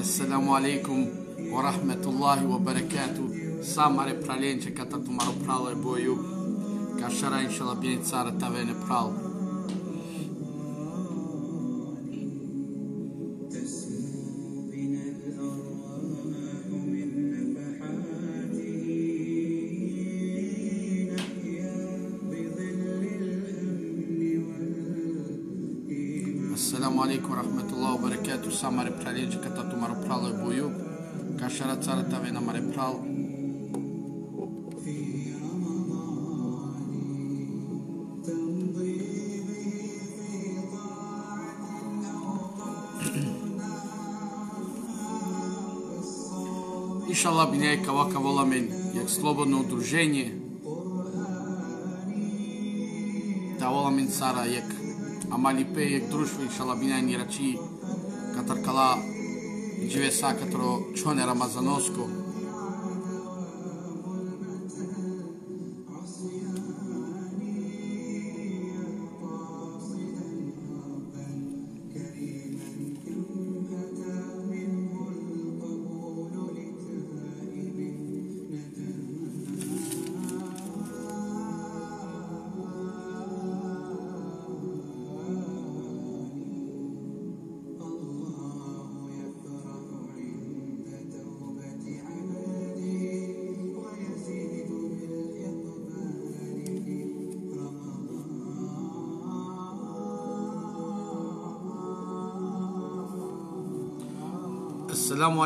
Assalamu alaikum wa rahmetullahi wa barakatuh. Samare pralenče kata tumaro pralo je boju. Kašara inšala bjeni tavene pralo. pamätal. Inšala bi neka ovaka vola meni, jak slobodno udruženje, da vola sara jak. Amalipe, jak društvo, inšala bi naj ni rači, katarkala, dživesa, katero čone Ramazanosko,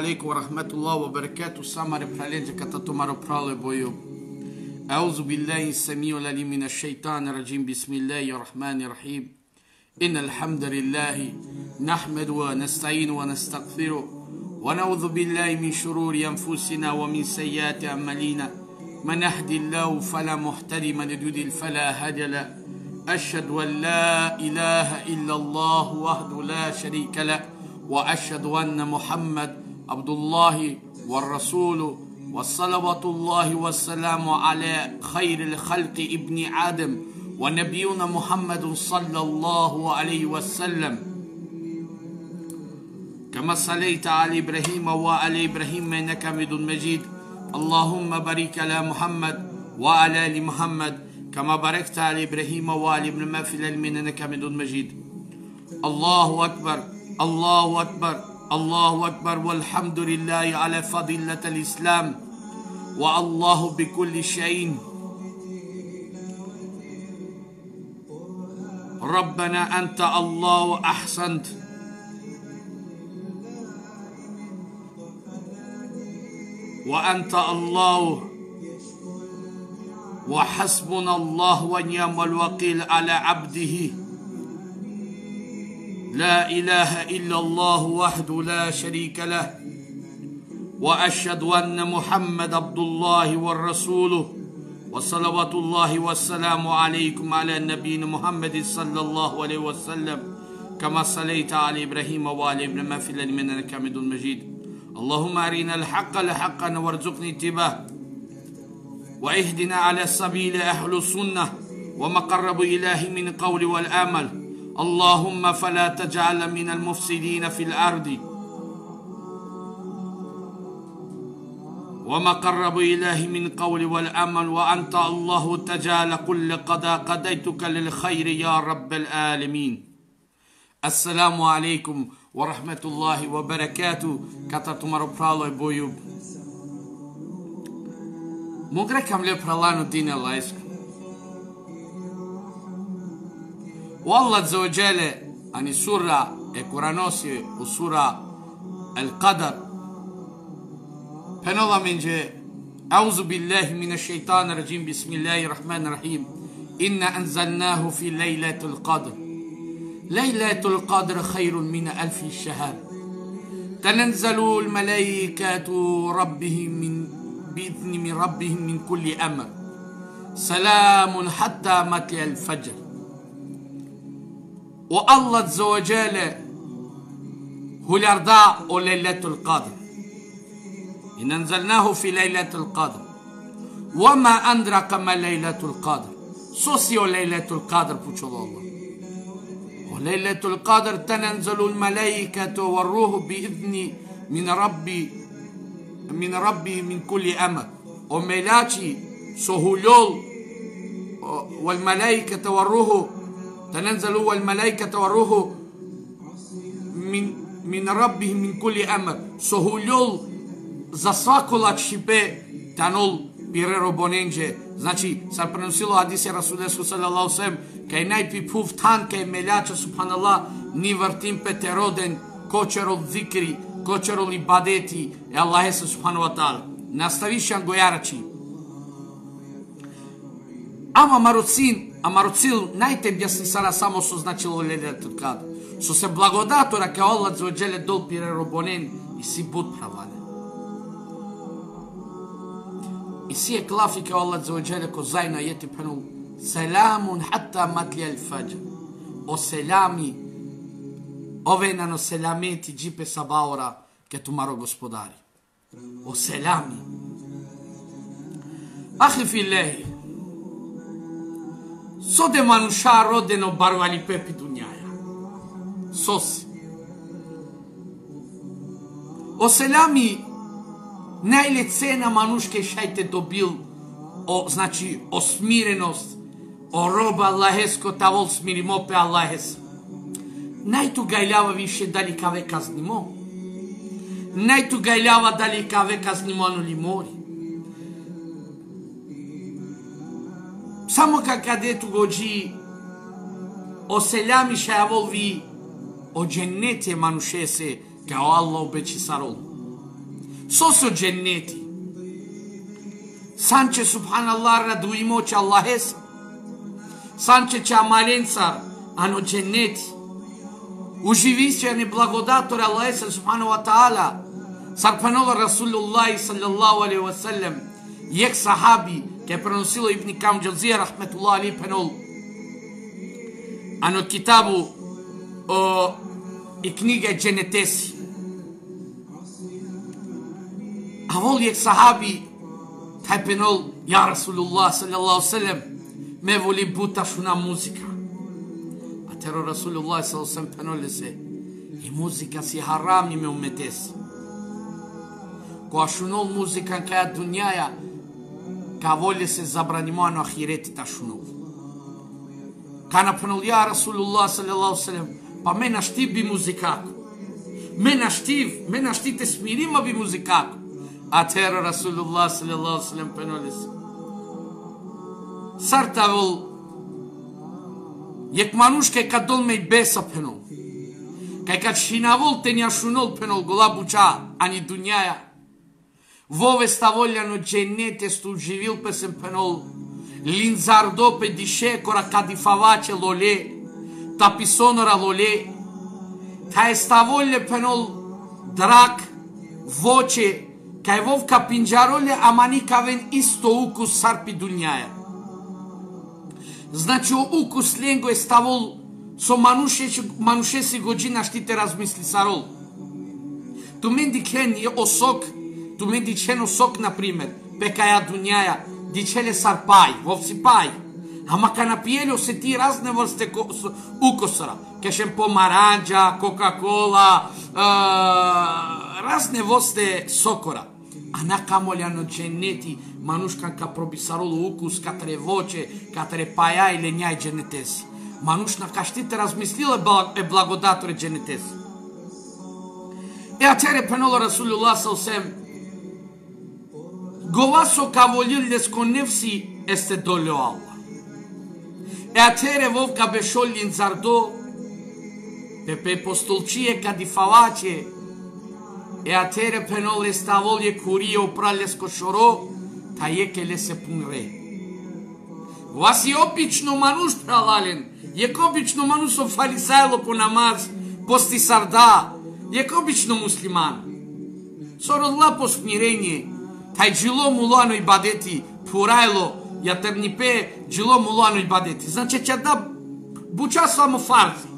alaikum wa rahmatullahi wa barakatuh. Samare pralenje kata tumaro prale boju. أعوذ بالله السميع العليم من الشيطان الرجيم بسم الله الرحمن الرحيم إن الحمد لله نحمد ونستعين ونستغفره ونعوذ بالله من شرور أنفسنا ومن سيئات أعمالنا من يهدي الله فلا مهتدي من يضلل فلا هادي له أشهد أن لا إله إلا الله وحده لا شريك له وأشهد أن محمد عبد الله والرسول والصلوات الله والسلام على خير الخلق ابن آدم ونبينا محمد صلى الله عليه وسلم. كما صليت على إبراهيم وعلى إبراهيم إنك حميد مجيد. اللهم بارك على محمد وعلى آل محمد كما باركت على إبراهيم وعلى إبراهيم في العالمين إنك حميد مجيد. الله أكبر الله أكبر. الله أكبر والحمد لله على فضيلة الإسلام والله بكل شيء. ربنا أنت الله أحسنت. وأنت الله وحسبنا الله ونعم الوكيل على عبده. لا إله إلا الله وحده لا شريك له وأشهد أن محمد عبد الله والرسوله وصلوات الله والسلام عليكم على نبينا محمد صلى الله عليه وسلم. كما صليت على إبراهيم وعلى إبراهيم في العالمين إنك حميد مجيد. اللهم أرنا الحق لحقا وارزقني اتباعه. واهدنا على سبيل أهل السنة وما قرب إليه من قول والآمل اللهم فلا تجعل من المفسدين في الأرض. وما قرب إليه من قول والأمل وأنت الله تجعل كل قضاء قضيتك للخير يا رب العالمين. السلام عليكم ورحمة الله وبركاته. كتا تمارو برالو بويوب Mogre kam le pralano dine والله عز وجل أن سورة كورانوسي وسورة القدر. فنوضا من جاء أعوذ بالله من الشيطان الرجيم بسم الله الرحمن الرحيم إنا أنزلناه في ليلة القدر ليلة القدر خير من ألف شهر تنزل الملائكة ربهم من بإذن من ربهم من كل أمر سلام حتى مطلع الفجر والله عز وجل هو الأرضاء وليلة القدر. إن أنزلناه في ليلة القدر. وما أدرك ما ليلة القدر. سوسيو ليلة القدر بوشو الله. وليلة القدر تنزل الملائكة والروح بإذن min rabbi min rabbi min kulli ama o melaci so huljol wal malaikata war ruhu tanazzalu wal malaikata war ruhu min min rabbihim min kulli amr so huljol za svako lakšipe tanol pirero bonenđe znači sa prenosilo hadise Rasulesku sallallahu sallam kaj najpi puf tan kaj meljača subhanallah ni vrtim peteroden kočerol zikri kočerol ibadeti e Allah se subhanahu wa ta'ala nastavišan gojarači Ама Маруцин, а Маруцил најте сара само со значило лелето кад. Со се благодатора ке Аллах за оджеле дол пире робонен и си буд правале. И си е клафи ке Аллах за оджеле ко зајна јети пенул. Селамун хатта матли ал фаджр. О селами, ове на но селамети джипе сабаора ке тумаро господари. О селами. Со де мануша родено барвали пепи дуњаја. Соси. Оселями најле цена манушке шајте добил о, значи, осмиреност, о роба Аллахеско тавол смиримопе Аллахес. Најтугајлява више дали каве казнимо. Најтугајлява дали каве казнимо анули мори. Samo kakadetu gođi, o seljami šavol e vi, o cennete manušese, kao Allah obeći sarol. Soso cenneti. Sanče subhanallah ra radujimo će Allahes. Sanče će amalencar, ano cenneti. Uživićeni blagodator Allahesa subhanahu wa ta'ala. Sarpanova Rasulullah sallallahu alaihi wa sallam. Yek sahabi, que je prenosilo Ibn Kam Dželzija Rahmetullah Ali Penul a not kitabu o, i knjige Dženetesi a voli sahabi taj Penul Ja Rasulullah sallallahu sallam me voli butašu na muzika a tero Rasulullah sallallahu sallam Penul se i muzika si haram njime umetesi Ko a shënon muzikën ka e dunjaja, καβόλεσε ζαμπρανημένο αχυρέτητα σουνού. Καναπνул я Расулуллах, саллиллаху салям, помена шти би музикаку. Мена шти, мена шти те смирима би музикаку. Атера Расулуллах, саллиллаху салям, пенулис. Сартавул, եկմանուշ կե կադոլ մե բեսա փնոլ կայ կա շինավոլ տենյա շունոլ փնոլ գոլաբուչա անի դունյայա kad šinavol te nja šunol penol gola дженете сту живил песен пенол. Линзардо пе дише кора кадифаваче лоле. Таписонора лоле. Та е ставоле пенол драк воче. Кај вов капинџароле амани кавен исто укус сарпи дунјаја. Значи укус ленго е ставол со мануше, мануше си годжина штите размисли сарол. Ту мен диклен е осок Tu дичено сок, например, na primer, дичеле caia вовси пай. Ама ка се осети разне врсте укосора. Кешем помаранџа, кока-кола, разне врсте сокора. А на камољано дженети, манушкан ка пробисароло укус, катре воче, катре паја или њај дженетеси. Манушна ка штите размислила е благодатор дженетеси. Е а тере пеноло Расулуллах саусем, Говасо каволјилјес кон нефси есте доле Аллах. E atëre vov ka beshollin zardo, pe pe postulqie ka di falace, e atëre penole stavolje kurie o prales koshoro, ta jeke le se punre. Vas мануш obično manuš pralalen, je obično manuš o falisajlo po namaz, posti sarda. taj džilo mulano i badeti, purajlo, ja te mni pe džilo mulano i badeti. Znači će da buča samo farzi.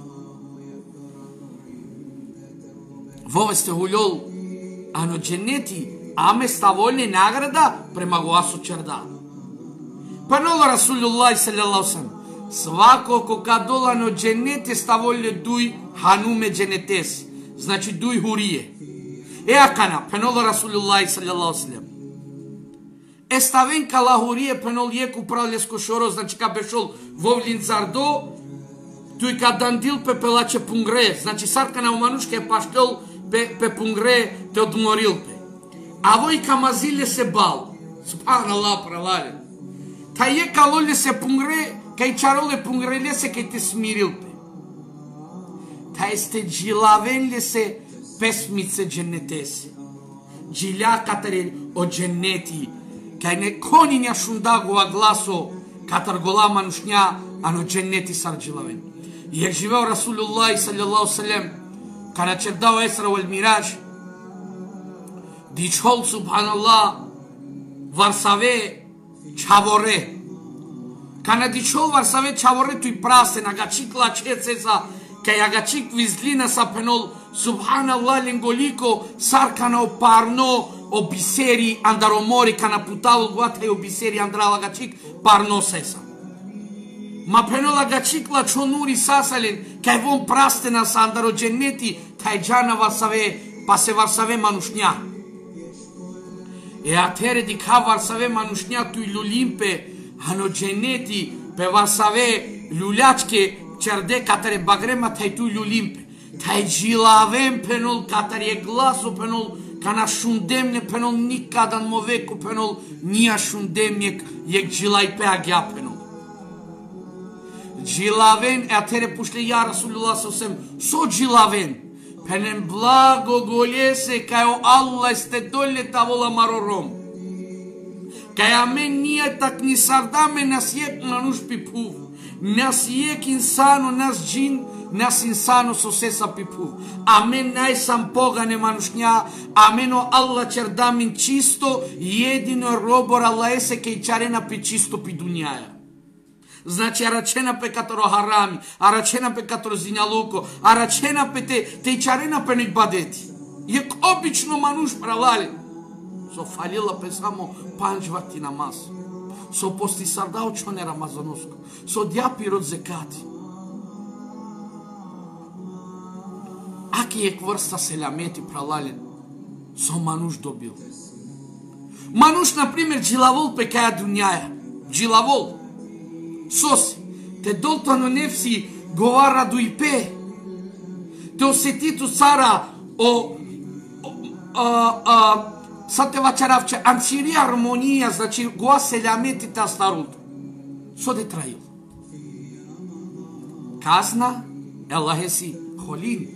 Vove ste huljol, ano dženeti, ame sta voljne nagrada prema glasu čarda. Pa nola rasuljullahi sallallahu sallam, svako ko kad dola no dženete sta voljne duj hanume dženetes, znači duj hurije. E akana, pa nola rasuljullahi sallallahu sallam, Еставен калахурие пенол еку пралеско шоро, значи ка бешол во Линцардо, туј ка дандил пепелаче пунгре, значи сарка на уманушке паштел пе, пе пунгре те одморил пе. А вој камазиле се бал. Субханаллах пралале. Та е калоле се пунгре, кај чароле пунгреле се кај те смирил пе. Та есте джилавен се песмице дженетесе. Джилја катаре о дженети, кај не кони шундагува гласо, катар голама нушња, ано дженети сарджилавен. И јак живео Расулуллах салјаллаху салем, кара чердао есра вал мираж, дичхол, субханаллах, варсаве чаворе. Кана дичхол, варсаве чаворе туј прасе на гачикла чецеса, каягачик визлина сапенол субҳаналла линголико саркано парно обисери андаромори канапуталгуате обисери андралагачик парносеса мапенолагачикла чонури сасалин кайвон прастенаса андароҷеннети тайҷанавасаве пасеварсаве манушня. Э, Еатере дикаварсаве манушня туй лулимпе аноҷеннети певарсаве люлячке qërde katëre bagrema të hajtu ljulimpe, të hajgjilavem pënull katëre glasu pënull kana shundemne pënull një kadan moveku pënull një shundem jek gjilaj pe agja pënull. Gjilaven e atëre pushle ja Rasulullah sësem, so gjilaven, pënë mblago goljese ka jo Allah ste dolle tavola marorom. Ka ja men një tak një sardame në sjep në nush pipuv. Нас так инсано, нас джин, нас инсано со се са пипу. Амен најсам погане манушња, амено Аллах чердамин чисто, едино робор Аллах есе кеј чарена пи чисто пи дуњаја. Значи, арачена пе каторо харами, арачена пе каторо зинјалуко, арачена пе те, те чарена пе не бадети. Јек обично мануш правали. Со фалила пе само панџ намаз со постисардao не рамазаноско, со дјапирот зекати. Аки е врста селамети пралален, со мануш добил. Мануш, например, джилавол пекаја дуњаја. Джилавол. Соси. Те долтано нефси говора дуипе. Те осетиту цара о, о, а, а, Сате вачаравче, анцири армонија, значи гоа селяметите астарулту. Со де траил. Казна, Елахеси, холин.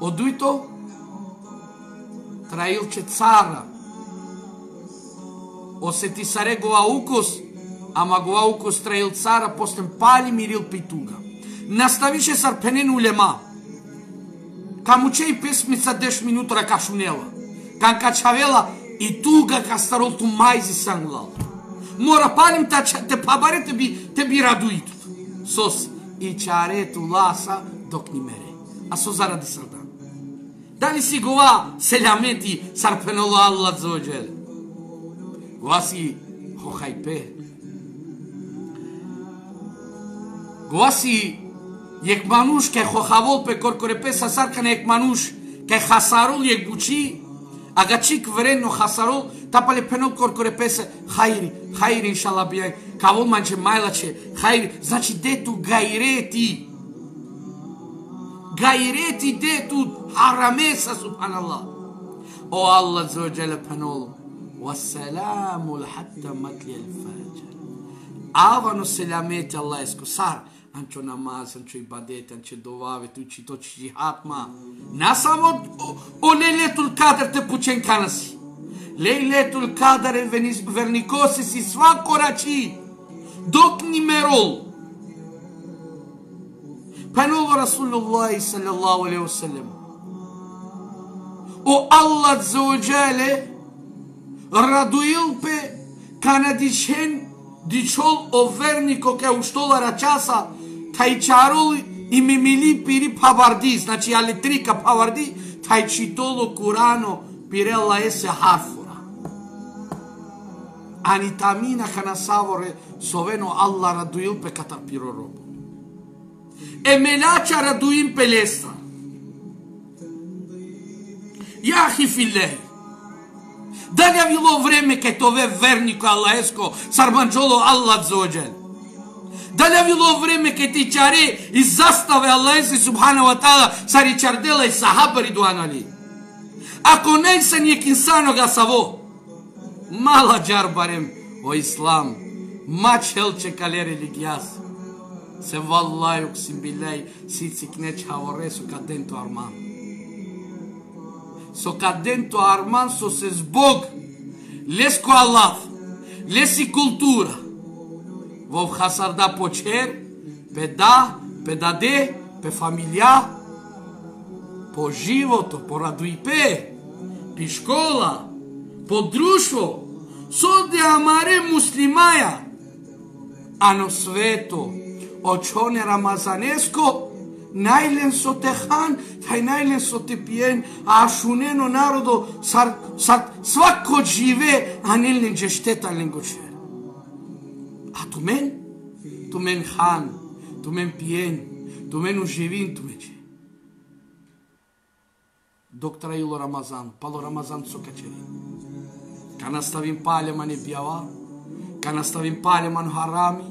Одуито, траилче цара. Осети саре го укус, ама гоа укус траил цара, после пали мирил питуга. Наставише сарпенен улема. Камуче и песмица деш минутра кашунела канка чавела и туга ка старолту мајзи санглал. Мора палим та те пабаре те би те би радуит. Сос и чарету ласа док ни мере. А со заради срда. Дали си гова селямети сарпеноло Аллах зоđел? Гова си хохайпе. Гова си јек мануш ке хохавол пе коркорепе са саркане јек мануш ке хасарул јек бучи агачик врено хасарол тапале пенол коркоре песе хајри хајри иншалла бијај кавол манче мајлаче хајри значи дету гајрети гајрети дету харамеса субханаллах о аллах зоджеле пенол والسلام حتى مطلع الفجر авано селамете аллах еско ancho namaz, ancho ibadet, ancho dua ve tu çito cihatma. Nasam o, o leyletul kadr te puçen kanasi. Leyletul kadr e venis vernikosi si sva koraçi. Dok nimerol. Panol Resulullah sallallahu aleyhi ve sellem. O Allah Zevcele raduil pe kanadişen diçol o verniko ke uštolara časa уштола и мимили пири паварди, значи алетрика паварди, тајчитоло курано пирела есе харфура. Ани тамина хана саворе совено Алла радуил пе катар пироробо. Емелача радуим пелеста. Јахи филеј. Дали ја било време кај тове вернико Аллаеско, сарманджоло Аллах зоđel? Дали било време кај ти чаре и заставе Аллаеси субхана ва таала сари чардела и сахабари дуанали? Ако не се нијек инсано га саво, мала джар барем о ислам, мач хелче кале религијас. Се валлај uksim билај, си цикнеч хаворе со каденто арман. Со каденто арман со се због, леско Аллах, леси култура, во Хасарда почер, педа, педаде, пе фамилија, по живото, по радуипе, пи школа, по друштво, соде амаре муслимаја, ано свето, очоне рамазанеско, најлен со те хан, тај најлен со те пиен, а шунено народо, сар, сар, свако живе, а нелен джештета лен A tu meni? Tu meni hranu, tu meni pijenje, tu meni uživin, tu meni Dok trajilo Ramazan, palo Ramazan su kačeri. Ka nastavim paljeman i bjava, ka nastavim paljeman harami,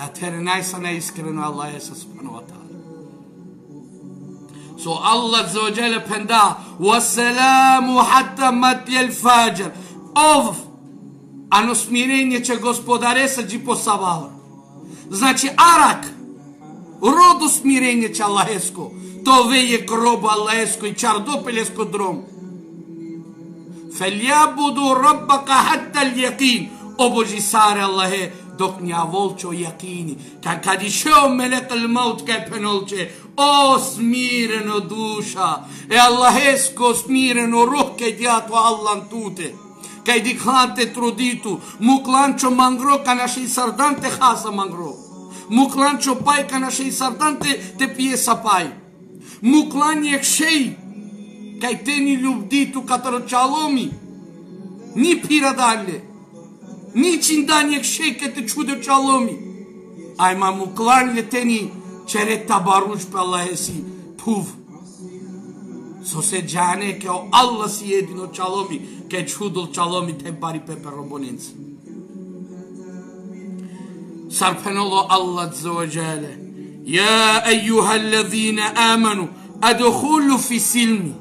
atëherë naj sa ne iskreno Allah e sa subhanu wa ta'ala. So Allah zë gjele pënda, wa selamu hatta matje al-fajr. of, Ano smirenje će gospodare dži po savar. Znači arak, rodu smirenje će Allahesko. To ve je grobo Allahesko i čardopeljesko drom. Feljabudu rabbaka hatta ljekin. Oboži sare Allahe dok nja volčo jakini. Kad kad išeo melek al maut kaj penolče. O smireno duša. E Allahesko smireno ruh kaj djato Allahn tute. Кај дикханте трудиту, мукланчо мангро кана сарданте хаса мангро. Мукланчо пай кана сарданте те пиеса пай. Мукланјек шеј, кај те ни любдиту катарчаломи, ни пирадале, ни чинданјек шеј кај те чудо чаломи. Ајма мукланје те ни чере табаруш палаеси пув. so soseggiane che o alla si edino cialomi che ciudol cialomi te bari pe per roboninz sarpenolo Allah zoajale يا أيها الذين آمنوا أدخلوا في سلمي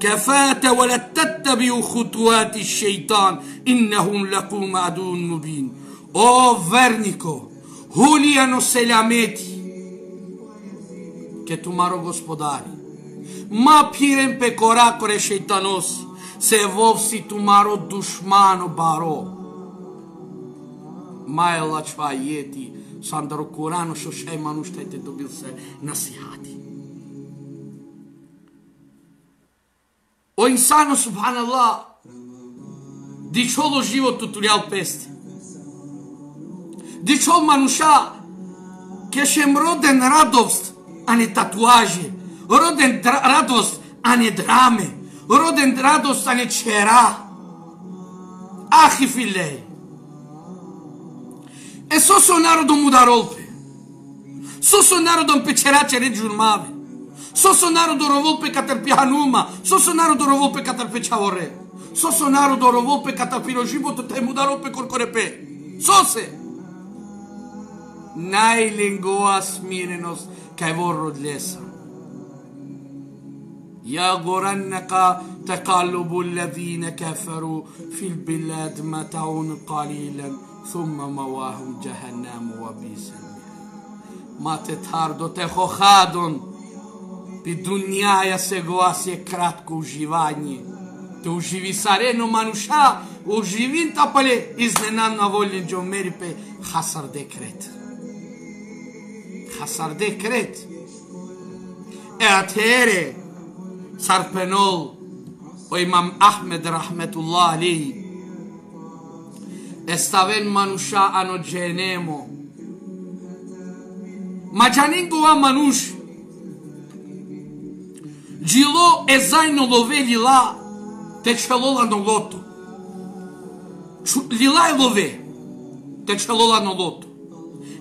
كفاة ولا تتبعوا خطوات الشيطان إنهم لكم عدو مبين أو vernico hulijano se lameti che tu maro gospodari Ма мапирен пекора коре шейтанос, се вовси тумаро душмано баро. Мајла чва јети, сандаро Курано шо шеману штете добил се насихати. О инсано, субханаллах, дичоло животот туриал пести. Дичол мануша, кешем роден радост, а не татуажи. rodem radost, a ne drame, rodem radost, a ne čera. Ahi filej. E só sou narodom udarolpe. Só sou narodom pecerace regiurmave. Só sou narodom rovolpe caterpianuma. Só sou narodom rovolpe caterpeciaore. Só sou narodom rovolpe caterpirojiboto temudarolpe corcorepe. Só se. Najlen goas mirenos kaj vorrodlesa. يا غرنق تقلب الذين كفروا في البلاد متعون قليلا ثم مواهم جهنم وبئس ما تتاردو تخو خادون بدنيا يا سيغواسي كراتكو جيواني تو جيوي سارينو مانوشا أو جيوين تابلي ازنان نوولي جو ميري بي خسر ديكريت خسر ديكريت اعتيري sarpenol, o imam Ahmed rahmetullah alihi, estaven manusha ano gjenemo. Ma gjanin goa manush, е зајно лове лила, те челола на лото. Лила е лове, те челола на лото.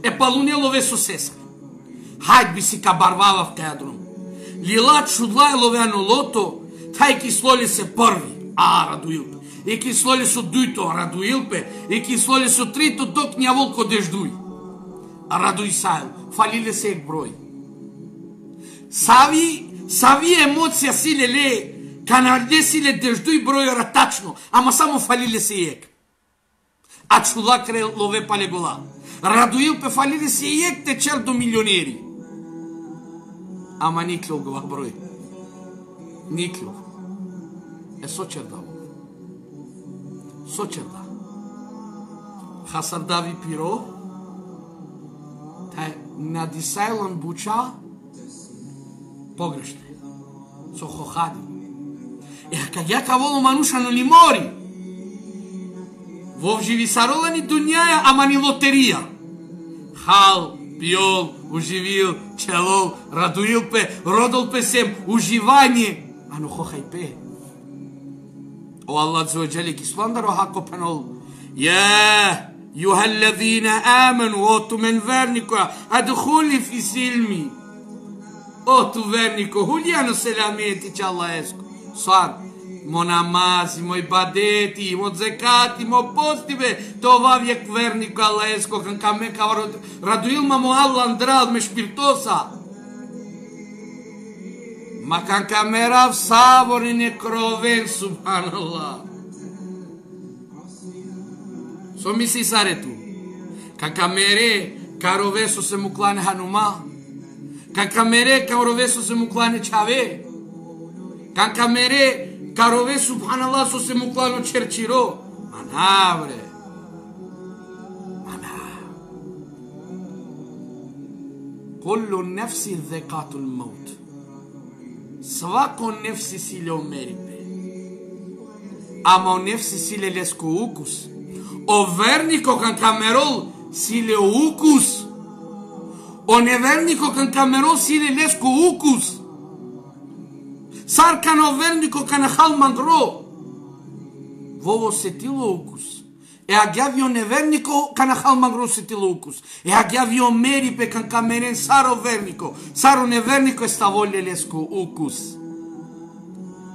Е палуне лове со сеска. Хајд би лото, тај кислоли се први, а радуилпе. И кислоли со дујто, радуилпе. И кислоли со трито, док ња волко деждуј. Радуј сајл, фалиле се ек број. Сави, сави емоција силе ле, канарде силе деждуј бројора тачно, ама само фалиле се ек. А чула кре лове пале гола. Радуилпе фалиле се ек те чел до милионери. Ама никлов го број. Никлов. Е сочерда во. Сочерда. Хасардави пиро. Та на дисајлан буча погрешно. Со хохади. Е, кај јака воло мануша но мори. Во живи саролани дуњаја, ама ни лотерија. Хал, пиол, уживил челол, радуил пе, родил пе сем, уживание. Ану хохай пе. О Аллах Зуаджали, кисланда рохако панол. Я, юхаллавина амен, оту мен вернико, адхули фи сильми. Оту вернико, хулиану селями этич Аллах эску. Сад. Мо намази, мој бадети, мо зекати, мо постиве, Тоа век вернико алеско, кан каме кава радуилма мо аллан драл ме шпиртоса. Ма кан камера в савор и не кровен, субханаллах. Со мисли сарету. Кан камере, каровесо се му клане ханума. Кан камере, каровесо се му клане чаве. Кан камере, Καροβέ σου πάνε λάσο σε μου κλάνο τσερτσιρό. Μανάβρε. Μανά. Κόλλο νεύση δεκάτου μότ. Σβάκο νεύση σιλιο μέρυπε. Άμα ο νεύσης σιλε λεσκοούκους. Ο βέρνικο καν καμερόλ σιλιοούκους. Ο νεβέρνικο καν καμερόλ σιλε λεσκοούκους. Сар canovernico canahal mandro. Vovo seti loucos. É a gavionevernico canahal mandro seti loucos. É a gaviomeripe cancameren sarovernico. Saronevernico estavollelesco ucus.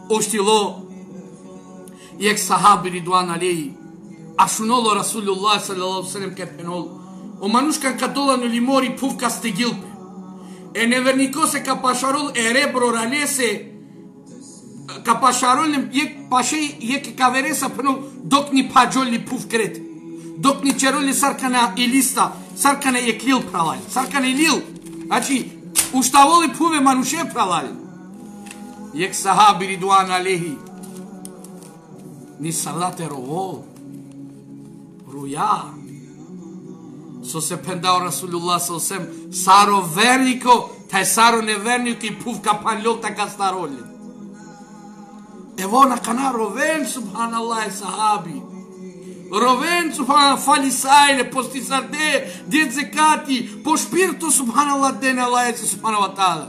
Ostilo. И ек сахаби Ридуан Алей. Ашуноло Расулюллах, саллаллаху салям. Ο Μανούσκαν κατόλαν λιμόρι πούφκα στην κίλπε. Ενεβερνικό σε καπασαρόλ ερέ se ka pasharol e rebro ralese ka pasharolnim jek pashej jek саркана и листа, dok ni pajolli puf саркана dok ni čerolli sarkana i lista sarkana je klil pralal sarkana je lil znači uštavoli puve manuše pralal jek sahabi ridwan alehi ni salate rovo ruja so se pendao Rasulullah така saro Ево на кана ровен, субханаллах, сахаби. Ровен, субханаллах, фалисајле, постисарде, децекати, по шпирту, субханаллах, дене лајце, субханаллах, тала.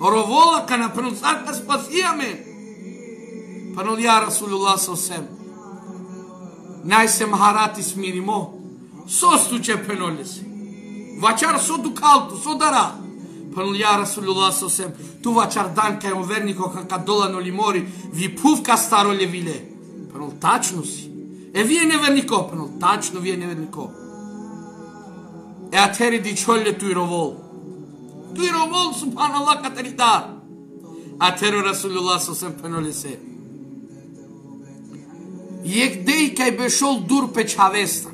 Ровола кана пренусака спасијаме. Па но ја Расулуллах сосем. Најсе махарати смиримо. Состу че пенолесе. Вачар со дукалту, со дара. Până ia Rasulullah sosem, tu va qardan ka e vernico ka ka dola në limori, vi puf ka staro le vile. Până tacnu si. E vjen e vernico, până tacnu vjen e vernico. E atëheri di qolle tu i rovol. Tu i rovol, subhanallah, ka të ridar. Atëheri Rasulullah sosem până le se. Jek dej ka i beshol dur pe qavestra.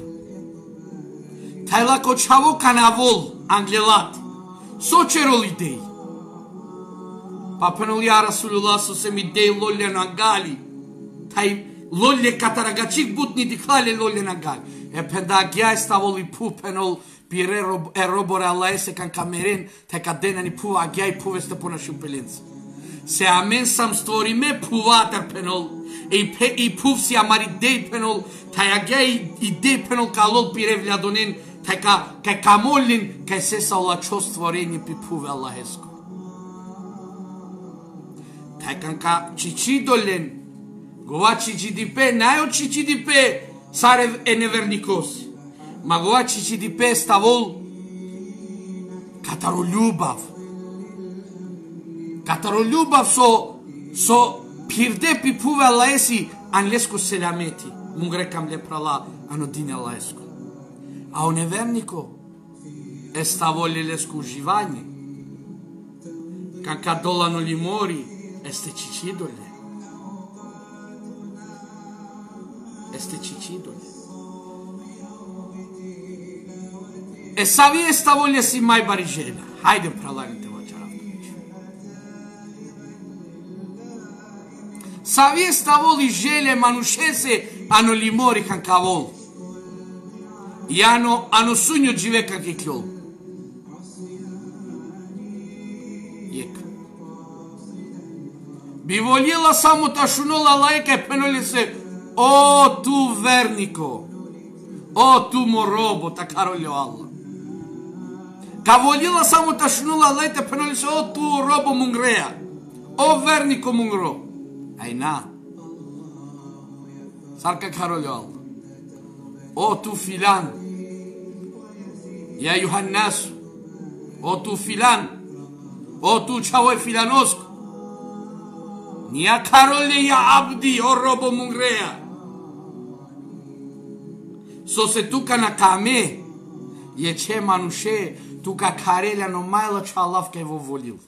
Tajla ko qavo ka navol, anglelat. Socerol idei. Papanul ya Rasulullah sosem idei lolle nangali. Tai lolle kataragacik butni diklale lolle nangali. E pendagia stavoli pupenol pire e robore Allah ese kan kameren te cadena ni pu agia i puveste puna šupelinca. Se amen sam stvori me puvatar penol И, pe i puv si amari dei penol taj и дей пенол калол kalol pire vljadonen Така, кај камолин, кај се са олачо створени пипуве Аллахеско. Така ка чичидолен, гова чичидипе, најо чичидипе, саре е неверникос. Ма гова чичидипе ставол, катаро љубав. Катаро љубав со со пирде пипува лаеси анлеско селамети. Мунгрекам лепрала, прала анодине Аллахеско. А о невернико е ставоле леско уживање. Канка долано ли мори, есте чичидоле. Есте чичидоле. Е савие ставоле си мај бари жена. Хајде пралагите во чаравтович. Савие ставоли желе Сунјо дживе кан ки клјол. Јека. Би волела само та шунола лајка и се О, ту вернико! О, ту моробо, така роле Аллах. Ка волела само ташнула лете пенали се о ту робо мунгреа. О вернико мунгро. Ајна. Сарка Сарка каролјал. О ту филан. Ја Јуханнас. О ту филан. О ту чао филаноск, Нија кароле ја абди о робо мунгреа. Со се тука на каме. Је че мануше тука карелја но мајла чалав кај во волил.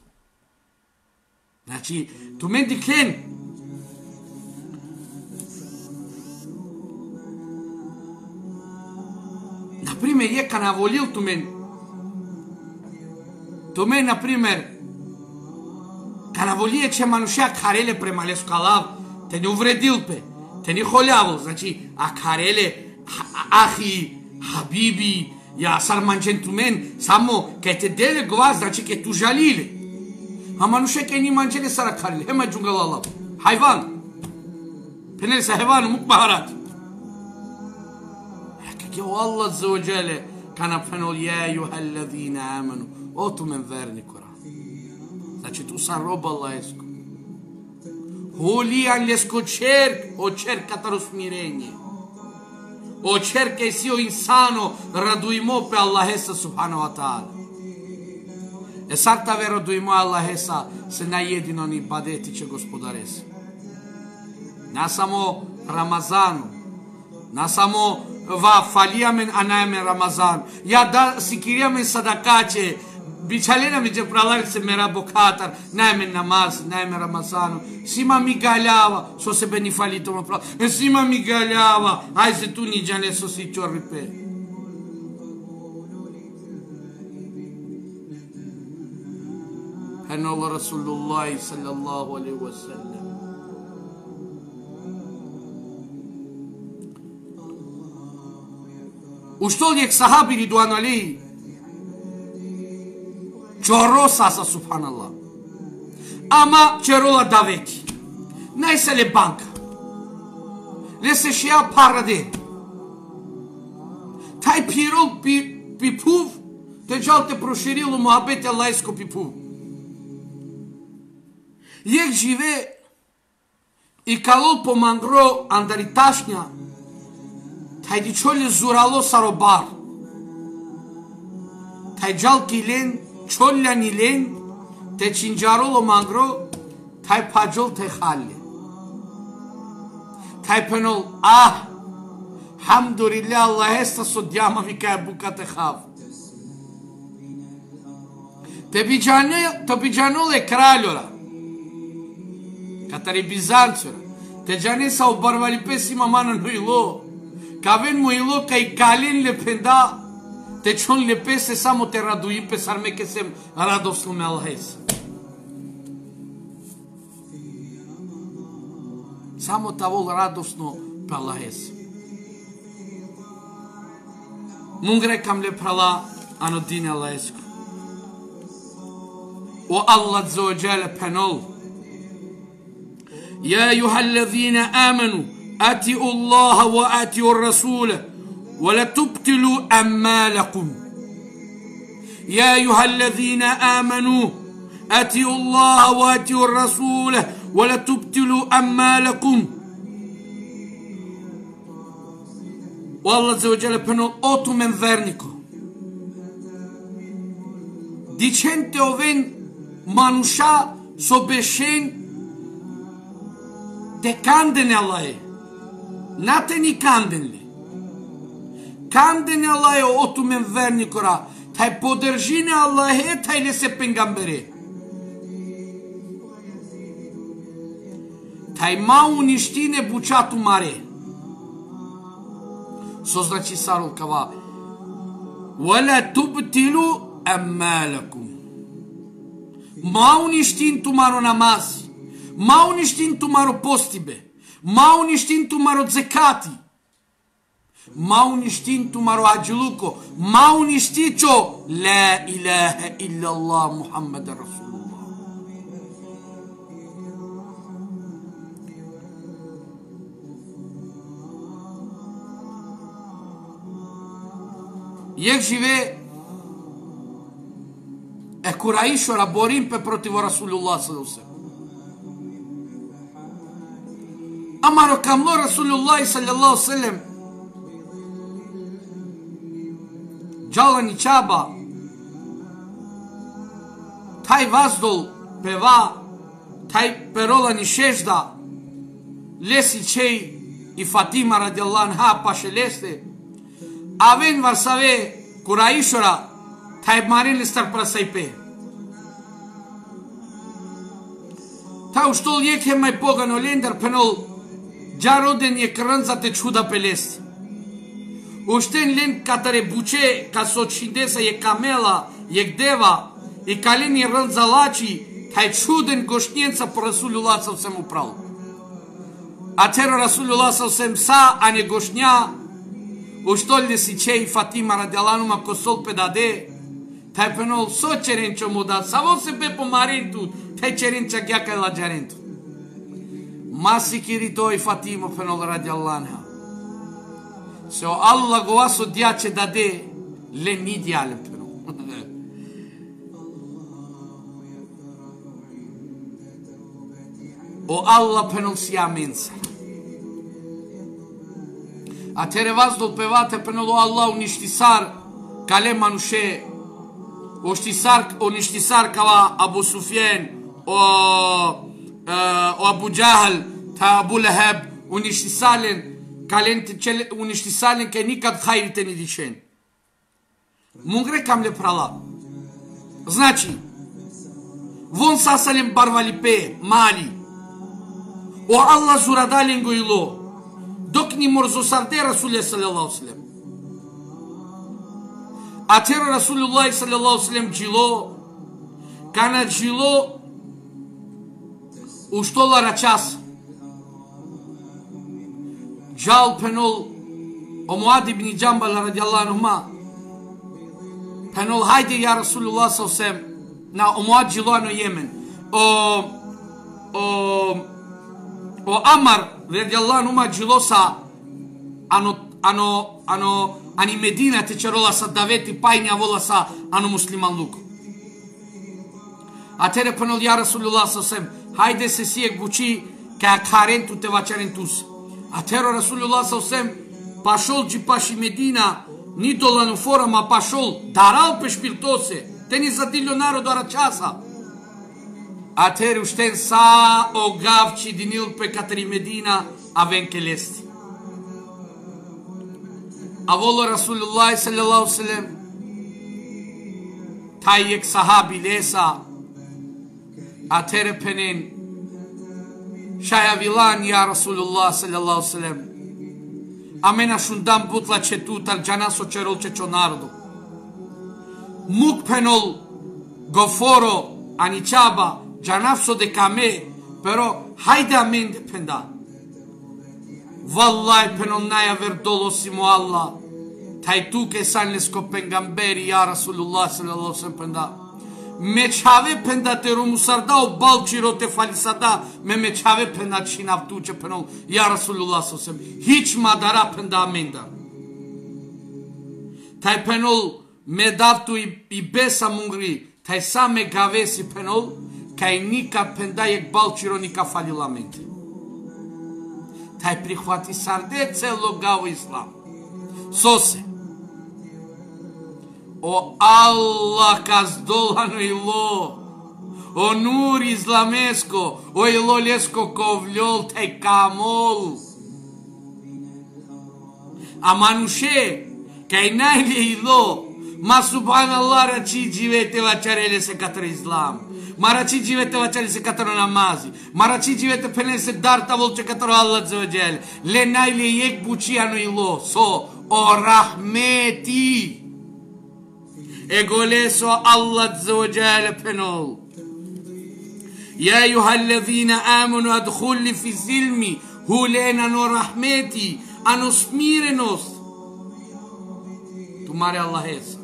Значи, ту мен Например, ја ка наволил ту мен. Ту мен, например, ка наволие че манушија кареле према лескалав, те не увредил пе, те не холявал, значи, а кареле, ахи, хабиби, Ја сарман тумен, само ке те деле глас, значи ке ту жалиле. А нуше ке ни манчеле сара кареле, хема джунгалалав. Хайван. Пенел са хайван, мук ke u Allah za uđele ka na fenol jeju halladhi na amanu. O tu verni kora. Znači tu sam rob Allah esko. Huli an lesko čerk o čerk katar usmirenje. O čerk e si o insano radujmo pe Allah esa subhanahu wa ta'ala. E sad ta verodujmo Allah esa se najedino ni badeti će gospodare se. Na samo Ramazanu, να samo вафалиямен анаеме рамазан я да сикириямен садакаче бичаленаме же праларсе мера бокатар наеме намаз наеме рамазану сима мигалява со себе ни фалитома пра сима мигалява айзе ту ни джане со си чоррипе هنوى رسول الله صلى الله عليه وسلم уштод як саҳаби ридуаналӣ чорро саса субҳаналлоҳ. Ама черола давеки найсале банка лесешиа парраде. Тай пирол пипув теҷалте проширилу муҳаббете лайско пипув. Як живе и калол по мангро андари ташня Tajdi zuralo sarobar. Tajcal kilin, çollen ilin, te çincarolo mangro, tay pacol te ah, hamdurille Allah esta sodyama vikaya buka te hav. Te picanol e kraljora, katari Bizanțura, te gianesa o barvalipesima mană nu-i. Kavin muilu kai kalin lependa, te čun lepe se samo te raduji, pesar me ke sem radosno me alhajs. Samo tavol radosno palahajs. Mungre kam le prala ano dine alhajsku. والله عز وجل بنول يا أيها الذين آمنوا أتئوا الله وأتئوا الرسول ولا تبطلوا أمالكم يا أيها الذين آمنوا أتئوا الله وأتئوا الرسول ولا تبطلوا أمالكم والله عز وجل بنو أوتو من ذرنكو. gente o ven manusha so beshen te kandene Allah'e natën i kandinli. Kandin e Allah e otu me vërë një kura, taj podërgjin e Allah e taj lese pengamberi. Taj ma unë e buqatu mare. Sozra që sarul kava, wala të bëtilu e malëkum. Ma unë ishtin të maru namaz, ma unë të maru postibe, Mauni știin maro zekati. Mauni știin maro agiluco. Mauni știi ce? La ilaha illallah Muhammad Rasulullah. Jek žive e kurajishora borim për protiv Rasulullah sallallahu alaihi wasallam. بارك الله رسول الله صلى الله عليه وسلم Đalani Čaba. Taj vazdol peva taj perolani šežda. Lesi čej i Fatima radijallahu anha pa šeleste aven varsave kuraišora taj marili star prasajpe ta u što lijek je maj pogano lendar penol пенол джароден е крнза те чуда пелес. Оштен лен катаре буче ка со чиндеса е камела, е дева и калени рнза лачи, тај чуден гошниенца по Расулулlah сам управ. А теро Расулулlah сам са, а не гошня, уштол ли си чеј Фатима радиаланума косол педаде, Тај пенол со черенчо му да, саво се бе помарен тут, тај черенча гјака ла джаренту. masikiri to i Fatima penol radi Allaha. Se o Allah govaso djače da de le mi djalem penol. o Allah penol si amensa. A tere vas do pevate penol o Allah o kalemanuše uništisar, uništisar kala Abu Sufyan o o Abu Jahl ta Abu Lahab o nishtisalen kalent o nishtisalen ke nikad хайрите ни дишен Мунгре камле прала Значи Вон сасалем барвалипе мали О Алла зурадален го ило Док ни морзосарде Расуле салаллаху алейhi Атера Расулуллах саллаллаху салем джило, кана джило Ustóla čas. Džal penol Omuad ibn Džambala radijallahu anhuma penol hajde ja Rasulullah sa osem na Omuad Džilano Jemen. O, o, o Amar radijallahu anhuma Džilo sa ano, ano, ano, ani Medina tečerola sa daveti pajnja vola sa ano musliman luku. Atere penol ja Rasulullah haide să sie guci ca carentu te va cerentus. Atero Rasulullah sau sem pașol gipași Medina nidola nu fora ma pașol daral pe șpiltose te ni zatilionaro doar aceasa. Atero șten sa o gavci din il pe catri Medina avem chelesti. Avolo Rasulullah sallallahu sallam tayyek sahabilesa Aterepe'nin Shayavilan ya Rasulullah sallallahu alaihi wasallam. Amena shundam butla çetutar cana socerol çeçonardo. Muk penol goforo anichaba janafso de kame pero hayda men dependa. Vallahi ver verdolosimo Allah. Tai tu che san le scopengamberi ya Rasulullah sallallahu alaihi wasallam. Me çave penda te rumusarda o balçiro te falisada me me çave penda çinav tu çe penol ya Rasulullah sallallahu alaihi wasallam. Hiç madara penda menda. Taj penol me davtu i, i besa mungri taj same gavesi penol kaj nika penda jek balçiro nika falilamenti тај прихвати сарде цело гаво ислам. Сосе. О Аллах каздолано ило. o nur islamesco, o ilolesco covliol te camol. A manushe, kai naile ilo, ma subhanallah рачи живете вачареле се катар ислам. Ма рачи живете вачари се катар намази. Ма рачи живете пене се дарта волче катар Аллах заваджел. Ле најле ек бучијано ило со о рахмети. يقول يسوع الله عز وجل بنول. يا أيها الذين آمنوا أدخل في سلمي هو لنا نور رحمتي. أن أسميرنوس تماري الله يسوع.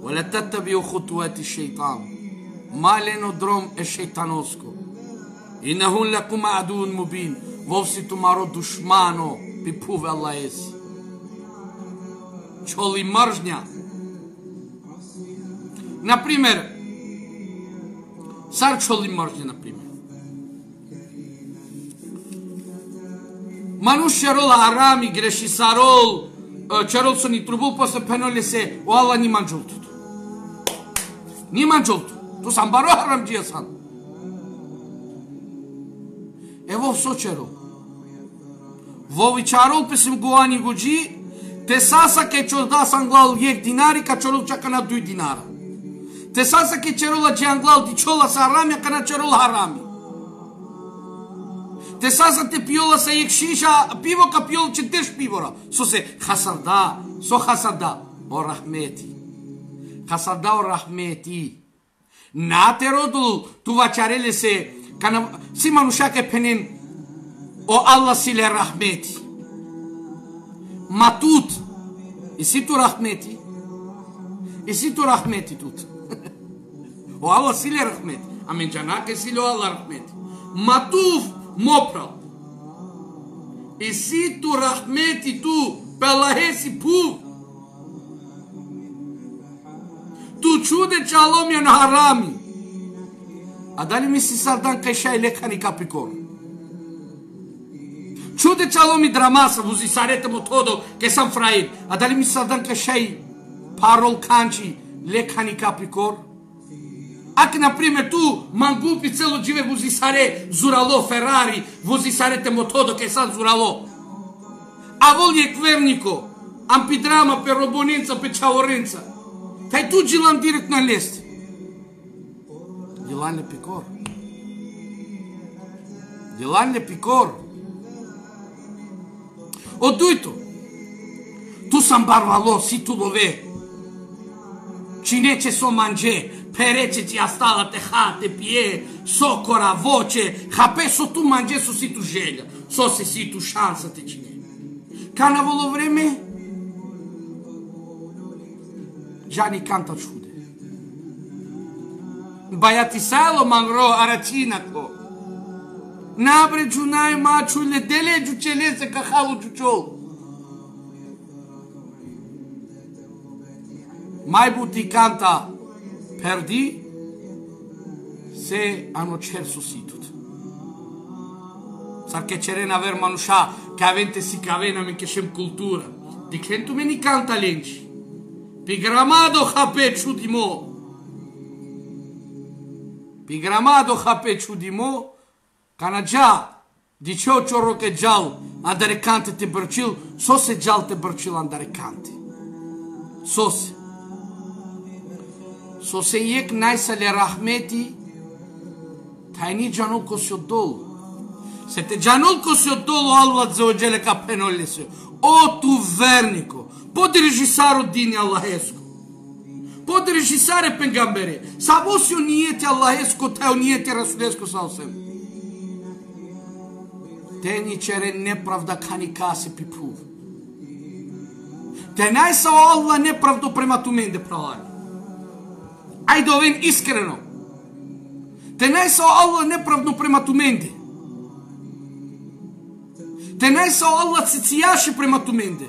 ولا تتبعوا خطوات الشيطان. ما لندروم الشيطانوسكو إنه لكم عدو مبين. Vovsi تمارو دشمانو. pipuve الله jesi. تشولي مرجنيا. Primer, Sarčoli mržnje, na primer. Manuš čarol arami, greši sarol, čarol su ni trubu, posle penolje se, o Allah niman džultu. Niman džultu. Tu sam baro haram džija san. Evo so čarol. Vovi čarol pesim guani guđi, te sasa ke čo da sam glal jek dinari, ka čarol čaka na duj dinara. Te sasa che cerola gianglal di ciola sa rami kana cerola harami. Te sasa te piola sa yek shisha pivo ka piol che desh pivora. So se hasada, so hasada o rahmeti. Hasada o rahmeti. Na te rodul tu vaciarele си kana si manusha ke си o Allah sile rahmeti. Matut. E tu rahmeti? E tu rahmeti tut? о алла силе рахмет. Аминҷанаке силе о алла рахмет. Матуф мопрал и си ту рахмети ту пелаҳеси пув ту чуде чаломян ҳарами. Адали миси сардан қешаи лекани капикор. Чуде чаломи драмаса вузи саретамо тодо кесам фраид. Адали миси сардан қешаи парол канчи лекани капикор. Ако, например, ту мангупи цело живе вози саре зурало Ферари, вози сарете мотодо ке сан зурало. А вол е квернико, ампидрама пе робоненца пе чаоренца. Тај ту джилан директ на лест. Дилан е пикор. Дилан е пикор. Одујто. Ту сам барвало, си ту лове. Чинече со манже, перече а сталате хате пие, сокора, воче, хапе со ту манџе со си ту желја, со се ситу шанса те чине. Канаволо време, Джани канта чуде. Бајати сало мангро арачинако. Набреджу најмачу ле деледжу челезе кахалу чучол. Мајбути канта perdi se hanno cerso situt. Sar che c'era una ver manusha che avente si cavena men che scem cultura. Di tu meni canta lenci. Pigramado hape di mo. Pigramado hape di mo. Cana già di ciò ciò che già andare cante te bercil, so se già te bercil andare cante. So se со се јек најсале рахмети, тајни ко се оддолу. Се те ко се оддолу Аллах за оджеле ка пеноле се. О ту вернико, под сару дини Аллахеско. Под саре пенгамбере. Сабо си нијете Аллахеско, тај нијете Расулеско саосем. Те ни чере неправда кани касе пипу. Те најсао Аллах неправду према туменде пралари. Ајде да овен искрено. Те не са Аллах неправно према туменде. Те не са Аллах цицияше према туменде.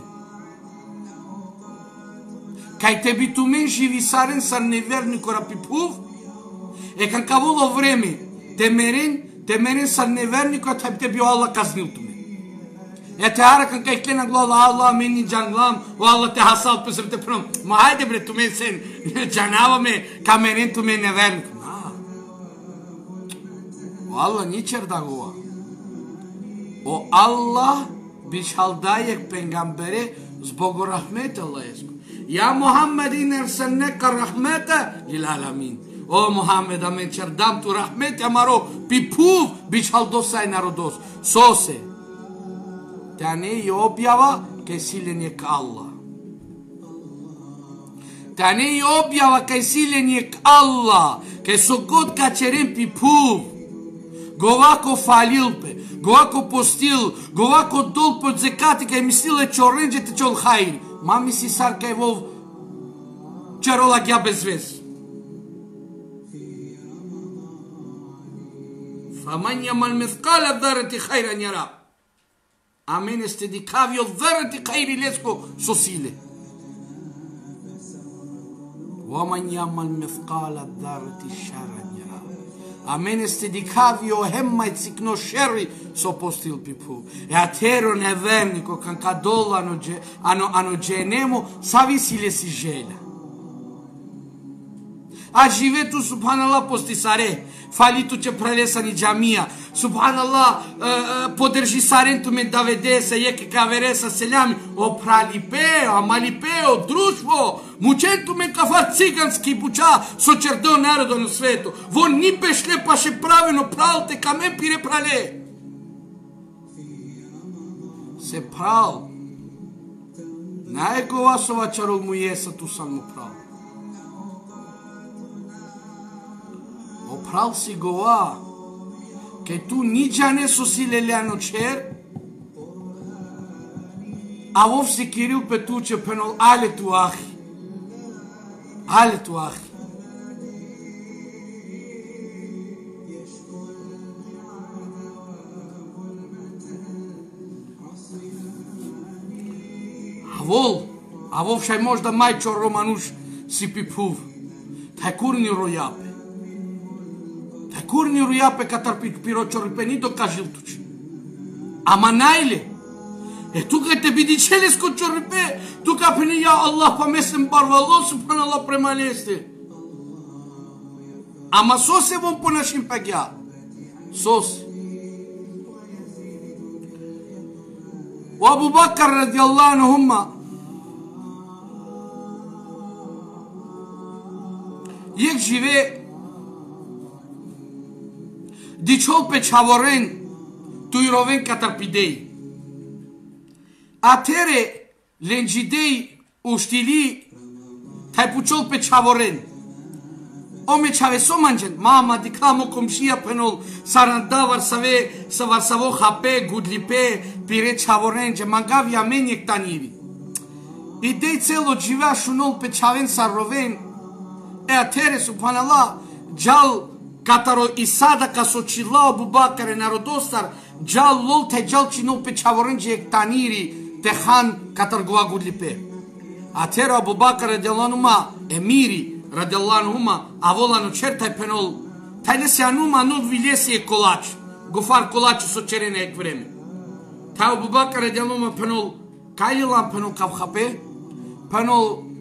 Кај те би тумен живи сарен са неверни кора пипув, е кан каволо време, те мерен, те мерен са неверни кора те би Аллах казнил тумен. يتهارك كيكلين الله الله الله مني جنلام والله تحصل بسم تبرم ما هذا بري تمين سن جنابة مي كاميرين تمين نذن والله niçer dagova o Allah bişaldayek peygamberi zbog rahmet Allah Allah'a Ya Muhammed iner senne ka rahmete lil alamin. O Muhammed amen çerdam tu rahmet amaro pipu biçal dosay narodos. Sose. Таа не е објава, кај силен е ка Аллах. Та не и објава кај силење к Алла, кај со год ка черен пипув. Го вако фалилпе, го вако постил, го вако дол под зекати, кај мислиле че оренджете че хајн. Мами си сар кај вов чарола гја без вез. Фамања мал мезкала дарати хајран јараб. Amen istediği kavyo zarati kayri lesko sosile. Ve men yamal mithqala zarati şerran a me ne stedicavio hemma e zicno sherri sopposti il pipu. E a tero nevenico cancadollano hanno genemo savisi le sigela А живето, субханала, постисаре. Фалиту че прелесани джамија. Субханала, подржи саренту ме да веде се јеке кавере са селјами. О пралипе, амалипе, о друштво. Мученту ме кафар цигански буча со чердо народо на свето. Во нипе шлепаше правено пралте каме пире прале. Се прал. Најгова сова чарол му е са ту сам му прал. Hral si goa che tu niđane su si leljano čer, a vovsi kiril petuče penol ale tu ahi. Ale tu ahi. Avol, avol shaj možda majčor romanush si pipuv. Taj kurni rojap. Τεκούρνη ρουιά πεκαταρ πυροτσορυπενίτο καζίλτουτς. Αμανάιλε. E tu ka te bidi çeles ko çorbe, tu ka pini ya Allah pa mesin barvalo subhanallah premalesti. Ama sos e von po našim pagja. Sos. Ve Abu Bakr radiyallahu anhumma Yek žive Дичол печаворен, тујровен катарпидеј. Атере ленџидеј уштили, тај пучол печаворен. Оме чаве соманџен, мама дика дикамо комшија пенол, саранда варсаве, са варсаво хапе, гудлипе, пире чаворен, че мангавија менјек танири. И деј цело дживеа шунол печавен сарровен, е атере, субханалlah, джал Катаро и садака со чила Абу Бакар народостар, джал лол те джал чинол пе ек танири, те хан катар го гудлипе. А тера Абу Бакар радиаланума, емири радиаланума, а волану чертай пенол, тајле се анума нод вилеси е колач, гофар колач со черене ек време. Та Абу Бакар радиаланума пенол, кајлилан пенол кавхапе, пенол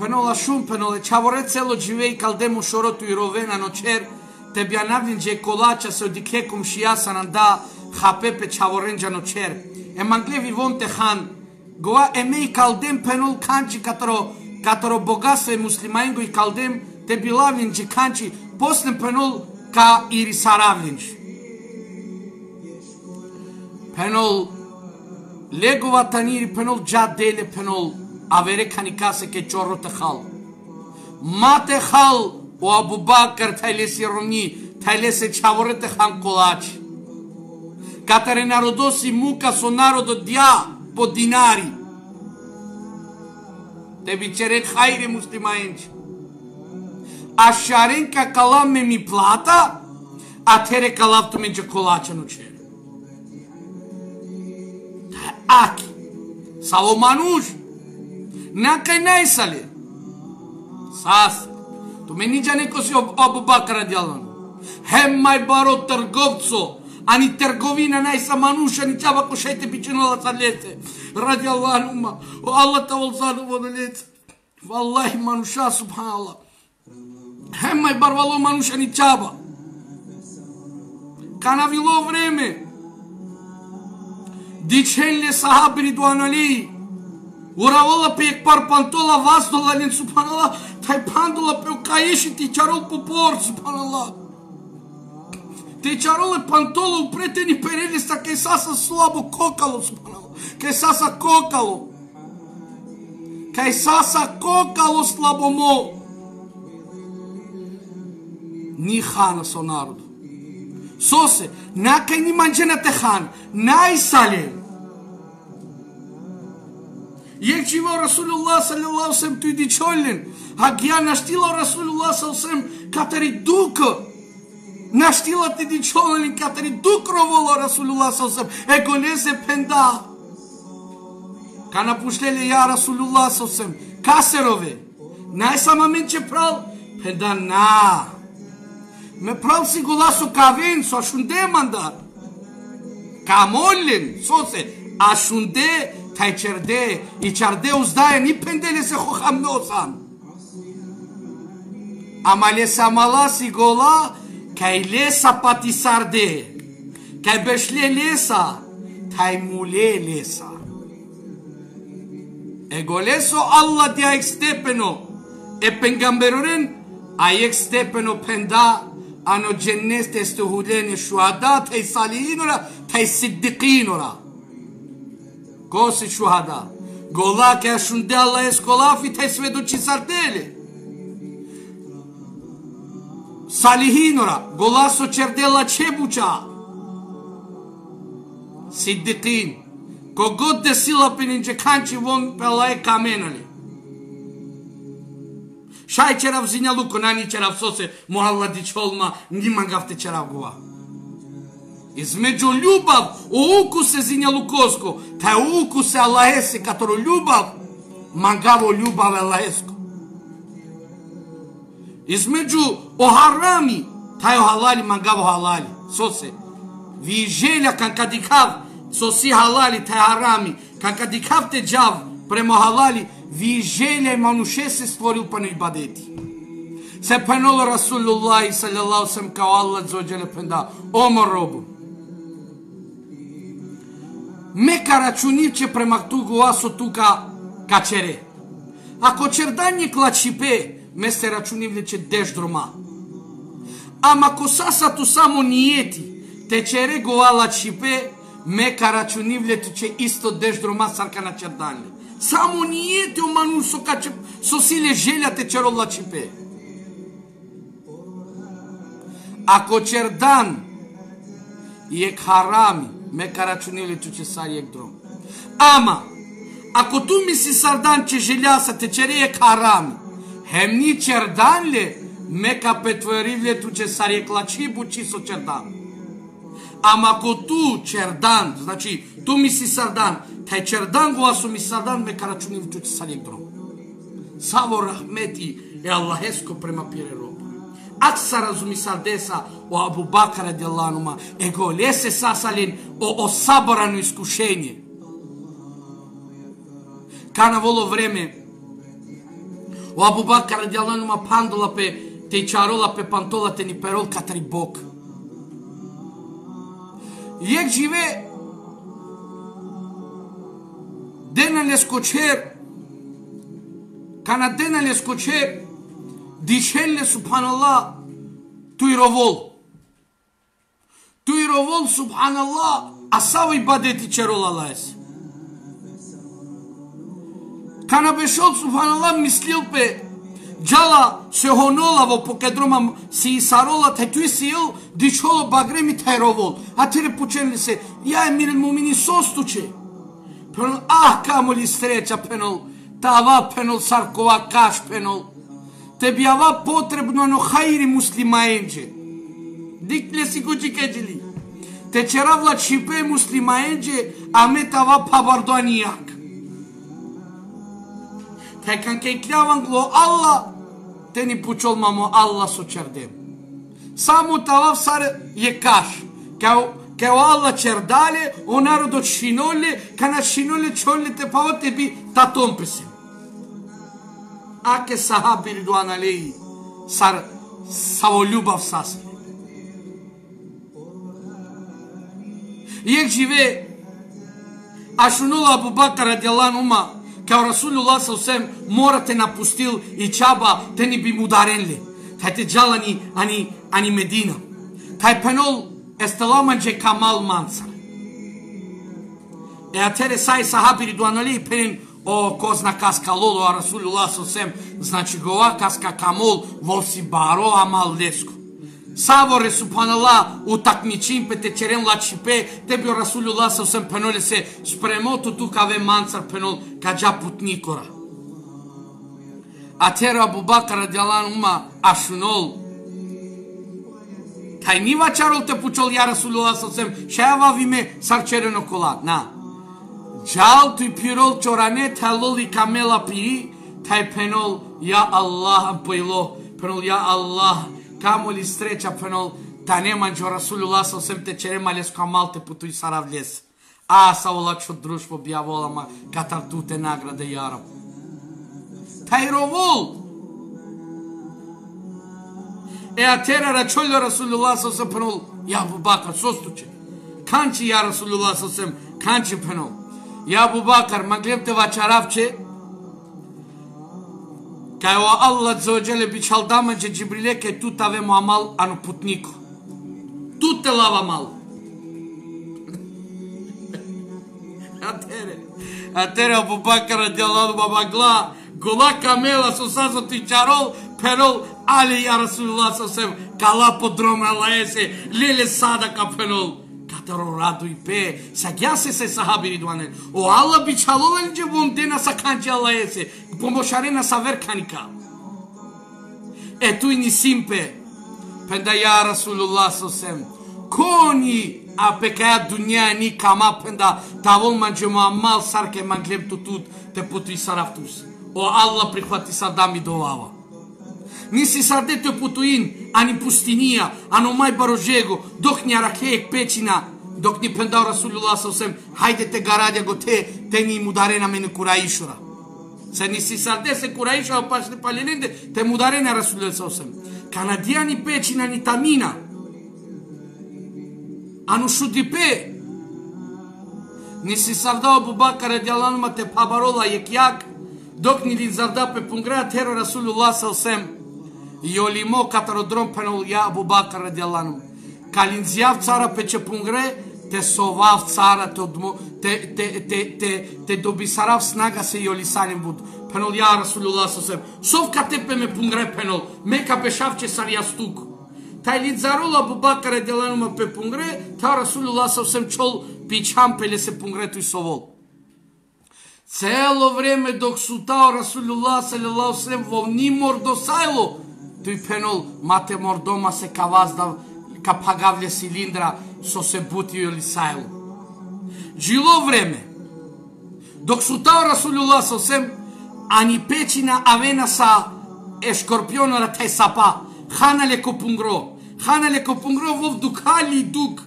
Пенола шум пеноле, чаворе цело живеј калдему шороту и ровена ночер, те бјанавнин дже колача се одике комшија сананда, хапе пе чаворенджа ночер. Е манглеви вонте хан, гоа емеј калдем пенол канчи каторо, каторо богатство е муслимаинго и калдем, те билавнин дже Penol legova пенол penol ири dele Пенол. А авери каникасе ке чорро тахал. Ма тахал у Абу Бакр тайлеси рони, тайлеси чаворе тахан колач. Катаре народоси мука со народо дја по динари. Те би че хайре муслимаенче. А шаренка калам ме ми плата, а тере калавто менче колача нуче. Аки, саломануш, न कहना है सले सास to meni ja neko si Abu Bakr radijallahu Hem maj baro trgovco, ani trgovina najsa manuša, ni čava košajte bičinola sa ljete. Radijallahu anuma, o Allah ta vol zadovoljno ljete. Wallahi manuša, subhanallah. Hem maj bar valo manuša, ni čava. Kanavilo vreme. Dičenle sahabi Ridwan уравола пек пар пантола ваздола лен супанала, тај пандола пе каеши ти чарол по пор, субханаллах. Те чароле пантола упретени перелиста кај саса слабо кокало, супанала, Кај саса кокало. Кај саса кокало слабомо. Ни хана со народ. Сосе, накај ни манджената хан, Jek që i va Rasulullah sallallahu sem të i diqollin, hagia në shtila Rasulullah sallallahu sem ka të ridukë, në shtila të i diqollin, ka të ridukë Rasulullah sallallahu sem, e goleze penda. Ka në pushlele ja Rasulullah sallallahu sem, kaserove, Na e sa moment që pralë, penda na. Me pralë si gullas ka venë, so a shunde mandar, ka mollin, so se, a shunde mandar, тајчерде, и чарде уздае, ни пенделе се хохам носан. Ама леса мала си гола, кај леса патисарде, кај бешле леса, тај муле леса. E goleso Allah ti a stepeno, e pengamberoren a stepeno penda, ano cennet testuhudeni şuhada tey salihinora tey siddiqinora. Коси шухада. Гола ке шундела есколафите сведочи сартели. Салихинора, гола со чердела чебуча. Сиддикин, когот де сила пенинче канчи вон пела е каменали. Шай черав зиня луко, нани черав сосе, муаллади чолма, нима гафте черав гува. Измеѓу љубав, о уку се зиња лукоско, та уку се алаеси, каторо љубав, мангаво љубав Аллахеско. Измеѓу о харами, тај о халали, мангаво халали, сосе. Ви желја кан кадикав, со си халали, та харами, кан кадикавте джав, премо халали, ви желја мануше се створил па на ибадети. Се пенол Расулуллахи саллаллаху сам као Аллах зоđele пенда, омо робу. Мека рачунивче према тугу асо тука качере. Ако чердање клачипе, месте рачунивлече деждрома. Ама косасато само ниети, течере го ала чипе, мека рачунивлето че исто деждрома сарка на чердање. Само ниети оману со каче, со силе желја те черола чипе. Ако чердан и е харами, ме карачунили че сари дром. Ама, ако ту ми си сардан че желјаса те чере е карам. хем ни чердан ле, ме капетворивле ту че лачи бучи со чердан. Ама ако ту чердан, значи ту ми си сардан, тај чердан го асу ми сардан ме карачуни в чути дром. Саво рахмети е Аллахеско према пиреро роба. Акса разуми сардеса о Абу Бакара деланума, его лесе сасален о, о саборано искушење. Кана воло време, о Абу Бакара деланума пандола пе, те чарола пе пантола те ни перол катри Бог. Јек живе Денеле скочер, кана dicelle subhanallah tu i rovol. Tu i rovol subhanallah a sav ibadeti çerolalayız. Subhanallah mislil pe Gjalla se honollavo po si i sarolla te si il diçolo bagremi terovol. Atire puçenli se ja je mirin mumini sostuçe. Penol ah kamoli sreća penol tava penol sarkova kaš penol. Те биава потребно но хајри муслимаенџе. Дикле си го кеджили. Те черавла чипе муслимаенџе, а ме тава пабардоанијак. Те кан гло Алла, те ни пучол мамо Алла со чердем. Само тава саре е каш. Као кео Алла alla cerdale o narodo scinolle kana scinolle cholle te pavote bi sahabi ridwan alej sar savo ljubav sasli И ек живе Ашунула Абу Бакар радијалан ума, као Расулулlah сем мора те напустил и чаба те ни би мударенли. Тај те джалани ани ани Медина. Тај пенол естеламан дже камал мансар. Е атере сај сахаби дуанали пенин о козна каска лоло а Расулулlah сем значи гова каска камол волси баро амал леско. Саворе супанала у такмичин пете черен лачипе те би Расулулlah сем пеноле се спремото тука ве манцар пенол каджа путникора. Атера тера Абубакар радиалан ума ашунол Тај нива чарол те пучол ја Расулулlah сем шева виме сарчерено кола. На. Gjallë të i pirol qorane të halol i kamela piri, të i penol, ja Allah, më penol, ja Allah, kamol i streqa penol, të ne manë që Rasulullah së sem të qere males kamal të putu i saravles. A, sa ola që drush po bjavolama, ka tartu të nagra dhe jarëm. Të i! E atëre rëqollë Rasulullah së sem penol, ja bu baka, sostu që. Kanë që ja Rasulullah së sem, kanë penol. Ја Бубакар, ма гледте ва чаравче, кај о Аллах заоджеле бичал че Джибриле, кај тута ве амал, ано путнико. Туте лава мал. Атере, атере Абубакар, баба гла, гола камела со сазоти чарол, перол, али ја Расулла со сем, кала подрома лаесе, леле сада капенол i pe sa gyase se sahabi ridwane o Allah bi çalolan je bum dena sa kanci laese pomoşarena sa ver kanika e tu ni simpe penda ya Rasulullah sasem koni a pekaya dunya ni kama penda tavol manjë muammal sarke manglem tutut te putu i saraftus o Allah prihvati sadami dovava Ни си сардете путуин, ани пустинија, но мај барожего, док ни арахеек печина, док ни пендау Расулулlah сосем, хајде те гарадја го те, те ни мударена мене кураишура. Се ни си сарде се кураишура, па ще палиленде, те мударена Расулулlah сосем. Канадија ни печина ни тамина, ано шудипе, ни си сарда бубака Бакар радијаланума те пабарола јекјак, док ни ли зардапе пунгреа теро Расулулlah сосем, Јолимо катародром пенол ја Абу Бакр радијалану. Калинзијав цара пече пунгре, те совав цара те, одмо, те, те, те, те, те добисарав снага се јолисаним буд. Пенол ја Расулулlah сосем. Совка тепе ме пунгре пенол, мека пешавче сар јастук. Тај лицарул Абу Бакр радијалану пе пунгре, та Расулулlah сосем чол пичам пеле се пунгре туј совол. Цело време док сутао Расулулlah салаллаху салем во нимор до сајло, тој пенол мате мордома се каваздав капагавле силиндра со се бутио или сајло. Време, док сутао Расулулlah сосем, ани печина авена са ешкорпиона шкорпионора тај сапа, ханале копунгро, ханале копунгро вов дукали дук,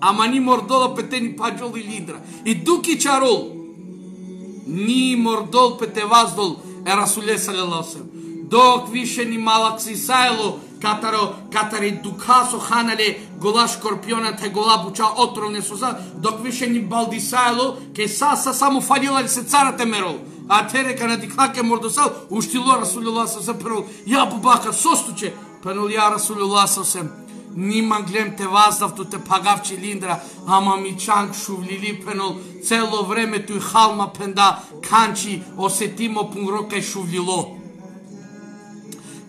ама ни мордола петени паджол и лидра, И дук и чарол, ни мордол пете ваздол, е Расуле салаллаху док више ни малак си сајло, катаро, катари дукасо ханале, гола шкорпиона, те гола буча отровне суза, док више ни балди сајло, ке саса само фалила се царате мерол. А терека на дикаке мордосал, уштило Расулулlah сасем прол. ја бубака, состуче, пенол ја Расулулlah сасем, нима глем те ваздав ту те пагавчи линдра, ама ми чанг шувлили пенол, цело време туј халма пенда, канчи, осетимо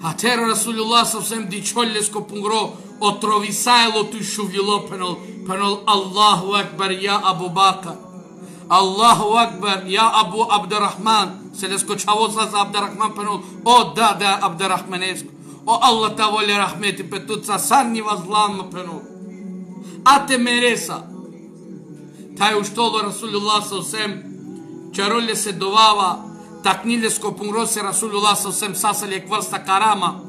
A tera Rasulullah sa vsem di qolles ko pungro o trovisajlo tu shuvjilo penol, penol Allahu Akbar ja Abu Bakar. Allahu Akbar ja Abu Abdurrahman. Se lesko qavosa za Abdurrahman penol o da da Abdurrahmanesko. O Allah ta vole rahmeti pe tu ca san një vazlama penol. Ate meresa. Taj uštolo Rasulullah sa vsem qarolle se dovava takniljesko pomrosje Rasulullah sa vsem sasaljek vrsta karama,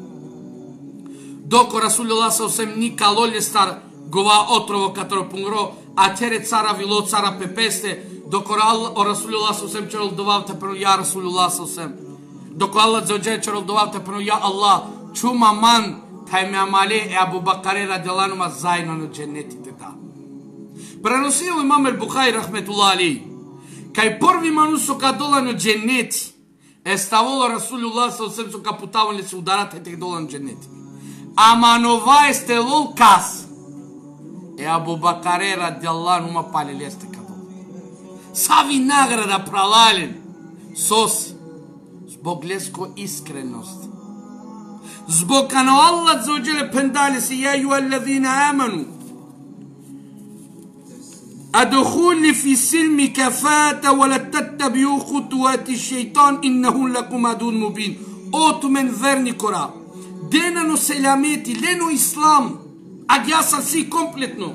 doko Rasulullah sa vsem nika loljestar gova otrovo katero pomro, a tere cara vilo cara pepeste, doko Rasulullah sa vsem čerol dovavte preno ja Rasulullah sa vsem, doko Allah zaođe čerol dovavte preno ja Allah, čuma man, taj me amale e Abu Bakare radijalanuma zajedno na džennetite ta. Prenosio imam el Bukhari rahmetullahi alaihi, Кај први манусо кадолано дженети, е ставоло Расулуллах со сем со капутавале се ударате тек долан дженети. Ама нова е стелол кас. Е Абу Бакаре радиаллаху ма палилесте кадол. Сави награда пралален. Соси. Због леско искреност. Због кано Аллах за пендали си, ја ју аллазина аману. أدخلني في سلم كفاة ولا تتبعوا خطوات الشيطان إنه لكم عدو مبين. أوت من ذرني كرا دينا نو سلامتي لينو إسلام. أجيا سي كومبليتنو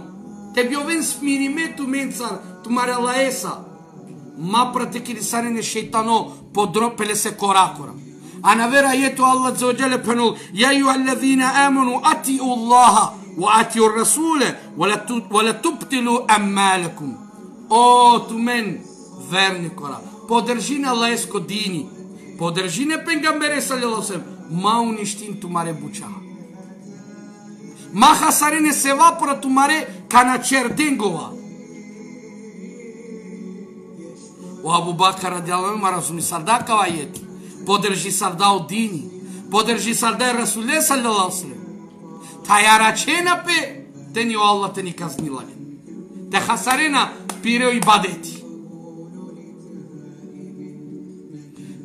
تبيو وين سميريمتو منصر تمارا لايسا ما براتكي سارين الشيطانو بودرو بلسي كرا كرا أنا ورا يتو الله زوجل بنو يا أيها الذين آمنوا أتي الله. واتيوا الرسول ولا تبطلوا اعمالكم او tu men verni kora podržine lesko dini podržine pengambere sallallahu alaihi ma uništin tumare buča ma hasarine sevapora tumare kana čerdengova o Abu Bakar radijallahu anhu razumi sardaka vajeti podrži sardao dini podrži sardao Rasulullah sallallahu alaihi Та јарачена пе, те ни Аллах те ни казнилале. Те хасарена пирео и бадети.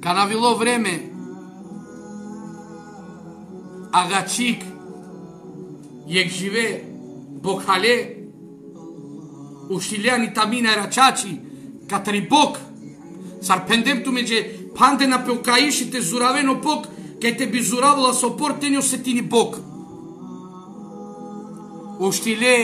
Кана било време, агачик, јек живе, бокале, ушилјани тамина рачачи, катри бок, сар пендем панде на пеукаишите зуравено бок, ке те би зуравала со портенјо сетини ushtile,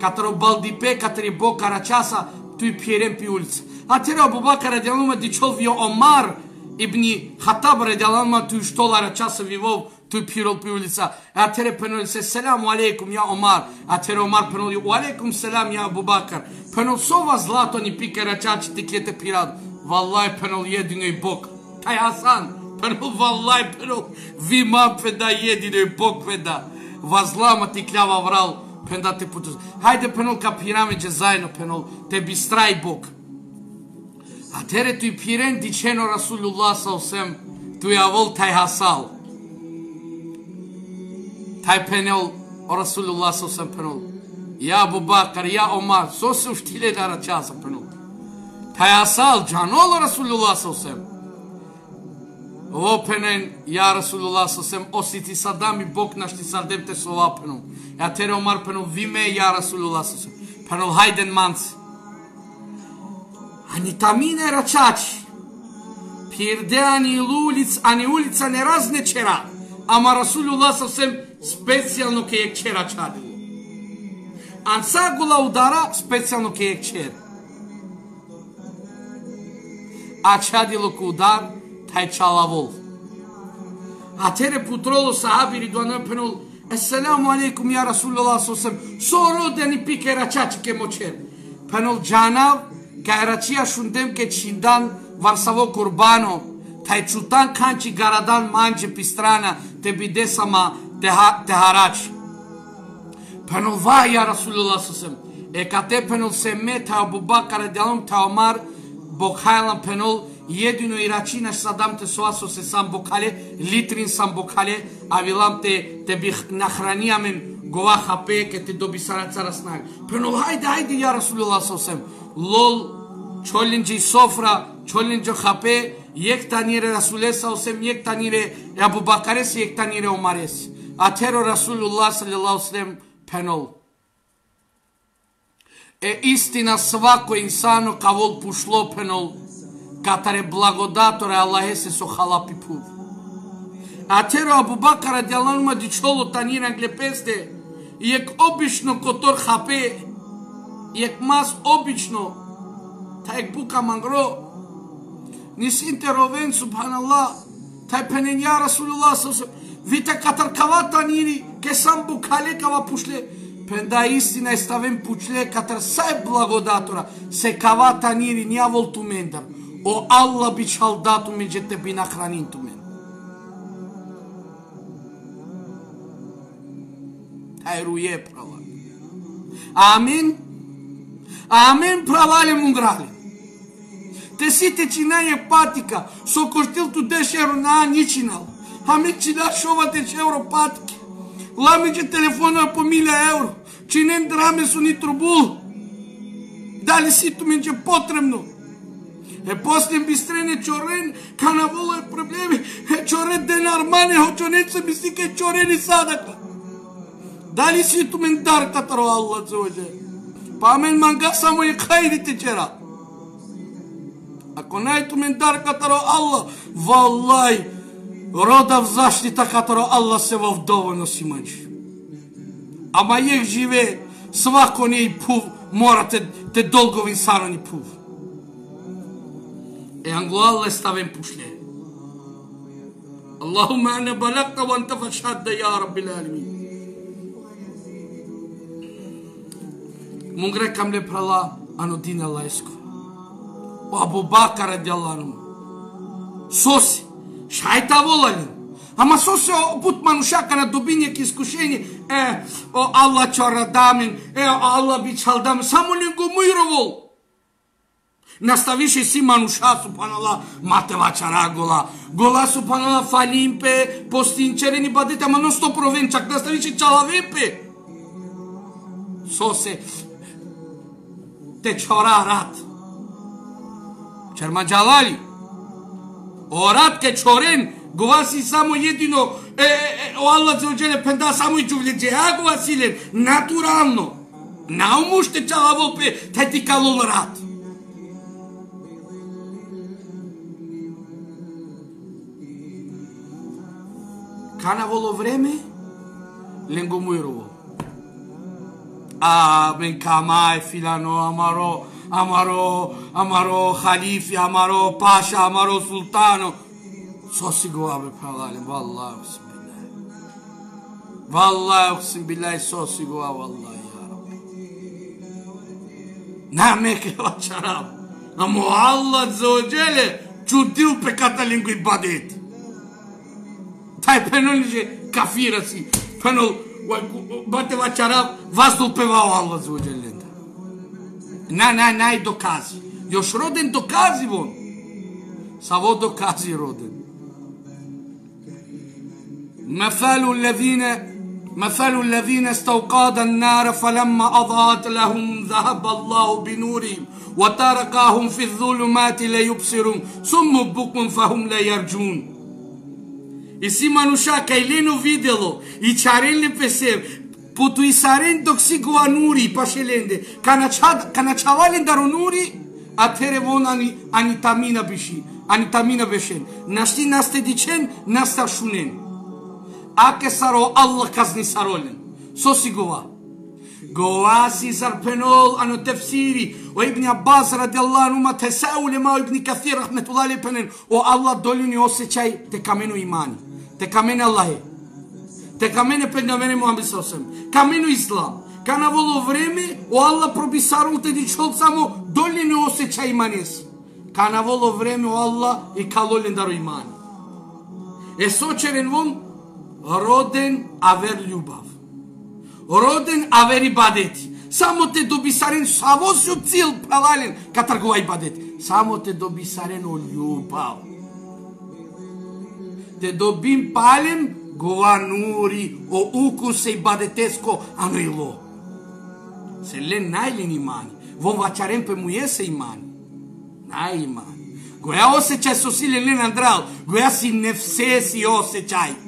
katër baldipe, katër bo karaqasa, ty pjerem pi ulc. Atëra Abu Bakr radhiyallahu anhu diçov jo Omar ibni Khattab radhiyallahu anhu ty shtolla çasë vivov ty pirol pi ulica. Atëre përnoj se selamu aleikum ja Omar. Atëre Omar përnoj u aleikum selam ja Abu Bakr. Përnoj sova zlato një pike raqa që ti kjete pirat. Vallaj përnoj jedi një bok. Taj Hasan. Përnoj vallaj përnoj vima përda jedi një bok përda. Vazlama ti klava vral. Вазлама ти кљава врал пенда те путус. Хајде пенол капираме че заедно пенол те бистрај Бог. А тере туј пирен дичено Расулуллах саусем туј авол тај хасал. Тај пенол Расулуллах саусем пенол. Ја Абу Бакар, ја Омар, со се уштиле да рачаса пенол. Тај хасал джанол Расулуллах саусем. Опенен, ја Расулуллах саусем, осити садами Бог нашти садемте со вапеном. Ja ter Omar panol vime ya Rasulullah sallallahu panol hayden mans. Они тамине рачачи. Пирде они улиц, они улица не разне вчера. Ама Расулюла совсем специјално ке е вчера чадило. Анса гула удара специјално ке е вчера. А чадило ке удар тај чалавол. А тере путроло сахаби ридуанен пенол Esselamu aleyküm ya Resulullah sosem. Soru deni pi Karaçaçi ke moçer. Penol canav Karaçiya şundem ke Çin'dan Varsavo kurbano. Tayçutan kançi garadan manci pistrana te bidesama teharaç. Penol vay ya Resulullah sosem. Ekate penol semme ta Abu Bakar edalım ta Omar Bokhaylan penol Једино i račina sadam te soaso se sam bokale, litrин сам бокале, а вилам те, те бих нахраниамен гова хапе, ке те доби сара цара снаг. Пено, хајде, хајде, ја Расулулlah сосем. Лол, чолинджи софра, чолинджо хапе, јек танире Расуле сосем, јек танире Абу Бакарес, јек танире Омарес. А теро Расулулlah саллаллаху пенол. Е истина свако инсано кавол пушло пенол, катаре благодатора Аллахе се со халапи пув. А теро Абу бакара радијаланума дичоло танина глепесте, јек обично котор хапе, јек мас обично, тајек бука мангро, нис интеровен, субханаллах, тај пенен ја Расулуллах, вите катар кава танини, ке сам букале кава пушле, пенда истина е ставен пучле, катар сај благодатора, се кава танини, ња тумендар. мендар. O Allah bić hal datum i ćete bi nahranin tu men. Tajru je prava. Amin. Amin pravalem ungrali. Te site cina je patika, so koštil tu deš euro na ničinal. A mi cina šovate će euro patike. Lami će telefona po milja euro. Cine drame su ni trubul. Da li si tu mi će potrebno? Е после бистрене чорен, кана воле е проблеми, е чорен денар мане, хочонеца ми сике чорен и садака. Дали си ту мен дар катаро Аллах зоđe? Па мен манга само и кајрите чера. Ако не мен дар катаро Аллах, валлај, родав заштита катаро Аллах се во доволно си мъж. Ама јех живе, свако не и пув, морате те долгови сарани пув. Е англуалле ставен пушле. اللهم أنا بلغت وأنت فاشهد يا رب العالمين Мунгре камле прала анодина лајско. О Абу Бакар радијаллаху. Соси, шајта волалин. Ама сосе пут манушака на добиње ки искушени. Е, о Аллах чорадамин, е, о Аллах бичалдам, само ли го мујровол. Наставише си мануша супанала матева чарагола. Гола супанала фалимпе, постинчерени бадете, ама носто провенчак, наставише чалавепе. Сосе, те чора рад. Чермаджалали, орат ке чорен, гова само едино, е, е, о Аллах зелджеле пенда само и джувледжи, а гова силен, натурално. Наумуште чалавопе, те ти калол рад. Carnavolo vreme, Ah, Abre camai, filano, amaro, amaro, amaro, Khalife, amaro, pasha, amaro, sultano. Só sigo abre pra lá, vallahi usim billahi. Vallahi usim billahi, só se abre, vallahi ya Rabbi. N-am că la ceară. Am o Allah, Zogele, ciudiu. Taj penul niže kafira si. Penul, bate vačarav, vazduh pevao Allah zvođelenda. Na, na, naj dokazi. Još roden dokazi on. Savo dokazi roden. مثل الذين مثل الذين استوقاد النار فلما أضاءت لهم ذهب الله بنورهم وتركهم في الظلمات لا يبصرون ثم بكم فهم لا يرجون И си мануша и лено видело, и чареле песев, поту и сарен док си го анури, пашеленде, каначавален чавален даро нури, а тере вон ани, ани тамина биши, ани тамина бешен. Нашти насте дичен, наста шунен. Аке саро Аллах казни саролен. Со си гова. си зарпенол ано тефсири о Ибн Аббас Аллах анху тесауле ма Ибн Кафир рахметуллахи пенен о Аллах долини осечај те камену имани. Те камене Аллахе. Те камене пегамене Мухамед Сосем. Камену Ислам. Кана воло време, о Аллах пробисарул те дичол само долини осеча иманес. Кана воло време, о Аллах и калолен дару имани. Е сочерен вон роден авер љубав роден авери бадети. Само те добисарен саво си цил правален катаргувај бадети. Само те добисарен о љубав. Те добим палем нури о укусе и бадетеско ано. Се ле најлен имани. Во вачарен пе му есе имани. Нај имани. Гоја осеќај со силен лен андрал. Гоја си нефсе си осеќај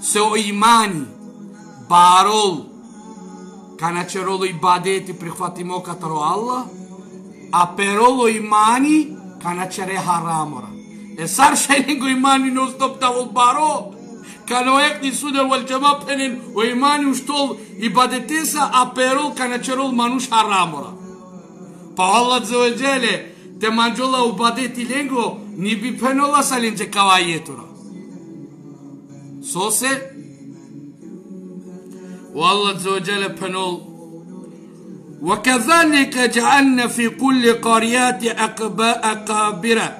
се о имани, барол, каначероло и бадети прихватимо катаро Аллах, а пероло имани каначере харамора. صار شيلينغ ويماني نو ستوب داول بارو كانوا يقني سودر والجماعة بنين ويماني وشتول إبادتيسا أبيرول كان تشرول مانوش هرامورا فالله عز وجل تمانجولا وبادتي لينغو نبي بنولا سالينجي كوايتورا سوسي والله عز وجل بنول وكذلك جعلنا في كل قرية أقابرة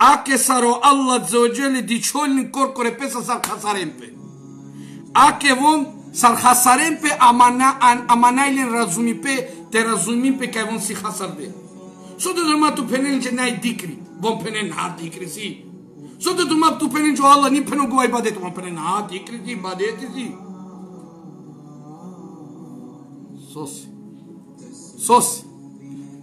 أكسروا الله عز وجل دي تشولن كوركوري بيسا سرخسارين بي أكيفون سرخسارين بي أمانا أن أمانا إلين رزومي بي ترزومي بي كيفون سيخسر بي سودة دوما تو بنين جناي ديكري بون بنين هار ديكري سي سودة دوما تو بنين جو الله ني بنو قوي بادت بون بنين هار ديكري دي بادت دي سوسي سوسي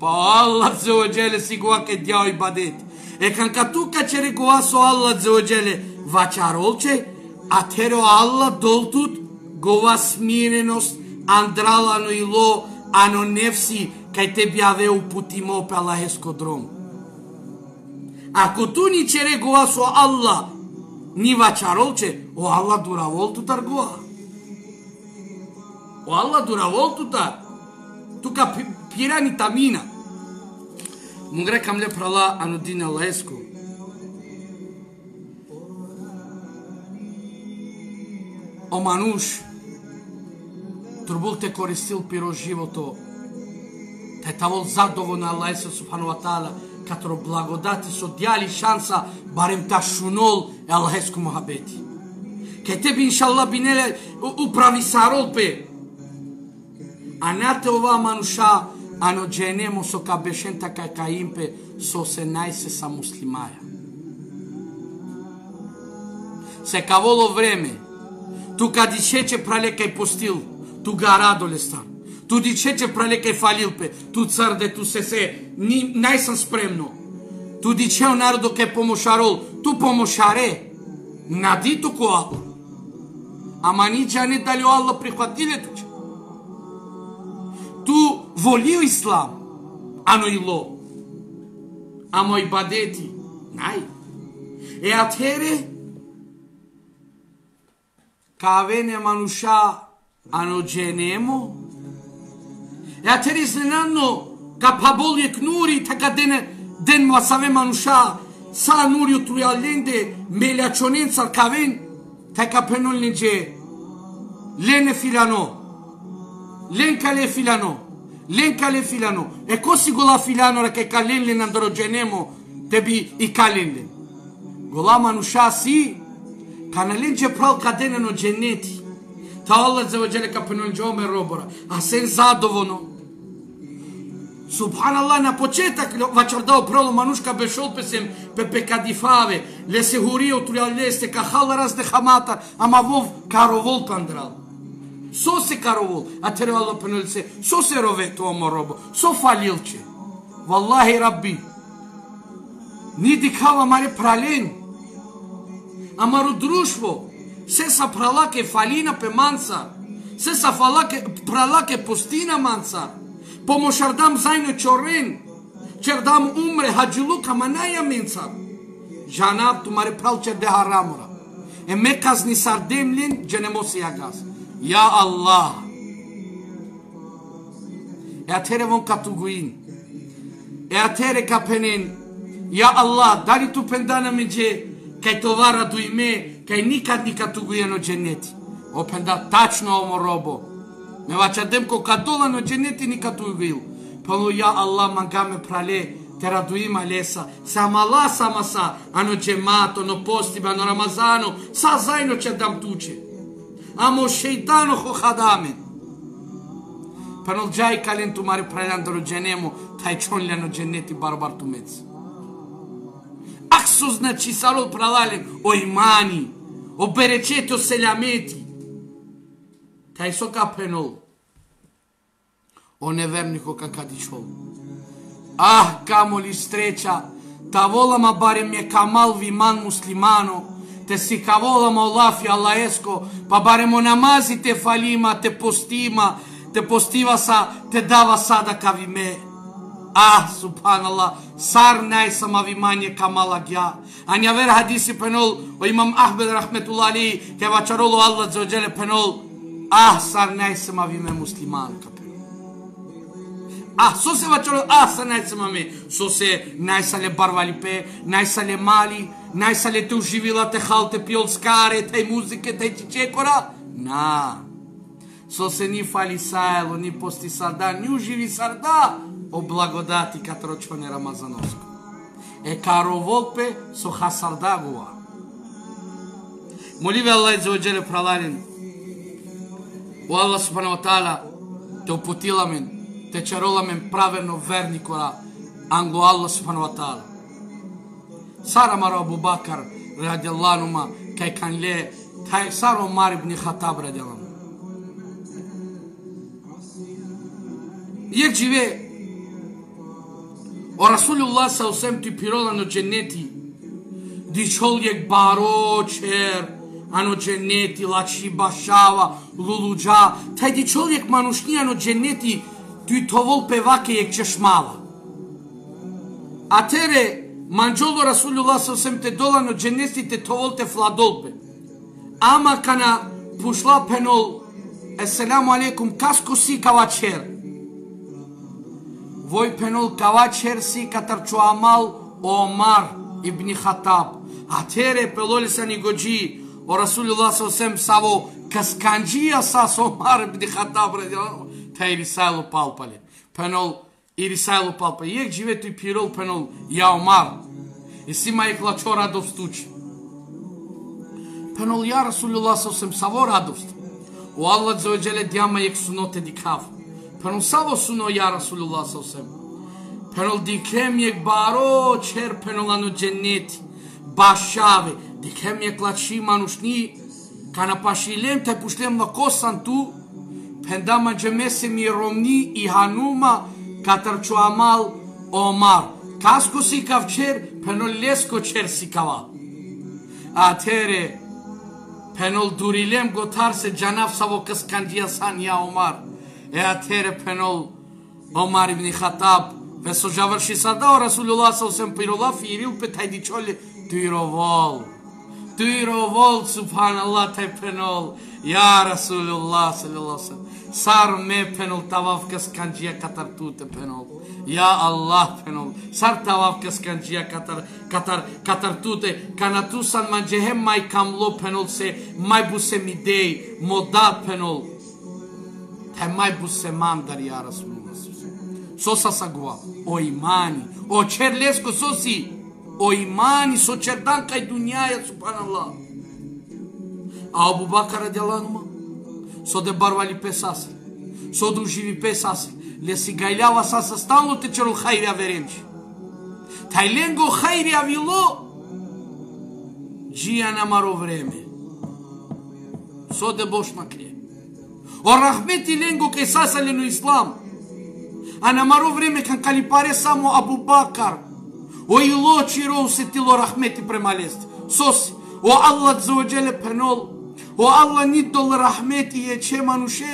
با الله عز وجل سيقوا كدياو يبادت Екан кату качери гуа со Алла дзеоджеле вачаролче, а теро Алла долтут гова смиреност, андралано ило, ано невси, кај те бјаве упутимо пе Аллахеско дром. Ако ту ни чере гуа со Алла, ни вачаролче, о Алла дуравол тутар гуа. О Алла дуравол тар. тука пирани тамина. Мугре камле прала anudina леску. О мануш, Турбул те користил пиро живото. Те тавол задоволна Аллаесе Субханова Таала, катро благодати со дјали шанса, барем та шунол е леску мухабети. Ке те би иншалла би не управи сарол пе. А не те ова мануша, Ано дженемо со кабешен така ка импе со се најсе са муслимаја. Се каволо време, тука дишече пралекај постил, туга радоле стар. Ту дишече пралекај фалилпе, ту царде, ту се се, ни, најсам спремно. Ту дичео народо ке помошарол, ту помошаре, на дито Ама ни джани дали Алла прихватиле туче. volio islam, anuilou. A moj badeti, naj. E atëhere, ka avene manusha anogenemo, e atëhere iznenadno ka paboljek nuri, taka dene, den masave manusha, sa nuri utrujallende, me laçonenca ka ven, taka penolnece, lene filano, len kale filano, Лен кален филано. Е коси гола филано раке кален лен андородженемо теби и кален лен. Голама нушаси канален че прал каденено дженети. Та Аллах за ваджеле капенон джоме робора. А сен задоволно. Субханалла, на почеток вачардал пролу манушка бешол песем пепе кадифаве, лесе гурио туриал лесте, кахал разде хамата, ама вов каровол пандрал со се каровол, а требало пенелце, со се роветува моробо, со фалилче. Валлахи Рабби, ни дикава маре прален, мару друшво, се са пралаке фалина пе манца, се са фалаке, пралаке пустина манца, помошардам зајно чорен, чердам умре хаджулу каманаја менца. Жанаб тумаре пралче деха рамора. Е ме казни сардемлин, дженемо си ја газа. Ya Allah. Eatere von katuguin. Eatere kapenin. Ya Allah, dali tu pendana međe kaj tovara tu ime, kaj nikad nikad tugujeno dženeti. Openda tačno omo robo. Me vaća demko kadolano dženeti nikad tuguil. Palo ya Allah mangame prale, tera duima lesa, сама la sama sa, ano но no postiba, рамазано, са sa zajedno će dam tuče. Amo sheitano ho khadamen. Panol jai kalen tumare pralandro jenemo tai chonlano jenneti barbar tumets. Ak suzna chisalo pralale o imani, o bereçeti o selameti. Tai so kapenol O neverniko kakati chol Ah, kamo li streća, ta volama barem je kamal viman muslimano, те си каволама лаф ја па баремо намази, те фалима, те постима, те постива са, те дава садака ви ме. А, субханала, сар нај сама вимање камала гја. А ња вер хадиси пенол, о имам Ахмед Рахметула ке вачароло Аллах за пенол, а, сар нај сама виме муслиманка. А, со се вачароло, а, сар нај сама ме, со се нај са ле барвали пе, нај са ле мали, најсале те уживила те халте пиол скаре, те музике, тај чичекора. На. Со се ни фали саело, ни пости сарда, ни уживи сарда, о благодати катрочване Рамазановско. Е каро волпе со хасарда гуа. Моливе Аллах за оджеле праларин. О Аллах субхану таала те упутиламен, те чароламен правено верникора, англо Аллах субхану таала. Сара маро Абу Бакар радиалланума кај канле тај саро Мар ибн Хатаб радиаллану. Јек живе о Rasulullah sa ти ti pirola no дженети, di јек барочер çer, дженети, лачи башава, лулуджа, тај ди јек манушнија но дженети, ти товол певаке јек чешмава. А тере, манджоло Расулулlah са долано, те дола но фладолпе. Ама кана пушла пенол, Еселаму алейкум, каско си кавачер. Вој пенол кавачер си катарчу амал Омар ибн Хатаб. А тере пелоли са ни годжи о Расулуллах сосем саво касканджија са Омар ибн Хатаб та ирисайло палпале. Пенол ирисайло палпале. Јек живето и пирол пенол ја Омар. И си мајк лачо радовстучи. Пенол ја Расулуллах сосем саво радовст. O Allah Azze ve Celle diyama yek sunote dikav. Penol savo suno ya Resulullah sosem. Penol dikem yek baro çer penol anu cenneti. Başave. Dikem yek laçi manuşni. Kana paşilem te puшлем на косан ту. Пендама джемесе ми ромни и ханума καταρτσουαμάλ ομάρ. Κάσκος ή καυτσέρ, πενολιές κοτσέρ σικαβά. Ατέρε, πενολ τουριλέμ κοτάρ σε τζανάφ σαβοκας καντιασάν για ομάρ. Ε ατέρε πενολ ομάρ ιμπνι χατάπ. Ve sojavrşisada Resulullah sallallahu aleyhi ve sellem pirula fiiril petaydi çoli duyrovol. Duyrovol subhanallah tepenol. Ya Resulullah sallallahu aleyhi ve sellem. Sar me penol tavaf kıskancıya katar tute penol. Ya Allah penol. Sar tavaf kıskancıya katar katar katar tute. kanatu san mancehem mai kamlo penol se mai buse midei modal penol. Te mai buse mandar ya Resulullah. Sosa sagua o imani o cerlesco sosi o imani so cerdan kay dünyaya subhanallah. Abu Bakr radiyallahu anh со де дебарвали песаси, со дуживи песаси, ле си гајлява са са стално течеру хайрија веренчи. Тајленго хайрија вило, джија намаро време. Со де дебош макре. О рахмети ленго ке сасалено ислам. А на маро време кан калипаре само Абу Бакар. О ило чиро усетило рахмети према лест. Соси. О Аллах заоджеле пенол o Allah dzawajele penol. Rahmeti je če manuše.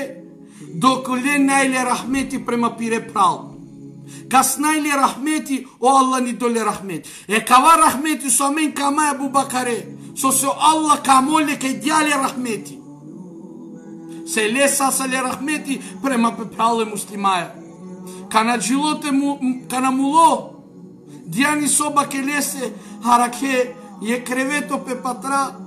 Dok le najle rahmeti prema pire pral. Kas najle rahmeti, o Allah nidole rahmeti. E kava rahmeti so men kama Abu Bakare. So se Allah kamole ke djale rahmeti se леса са le rahmeti prema пепале muslimaja. Kana džilote mu, kana mulo. Djani soba ke lese harake je kreveto пе patra.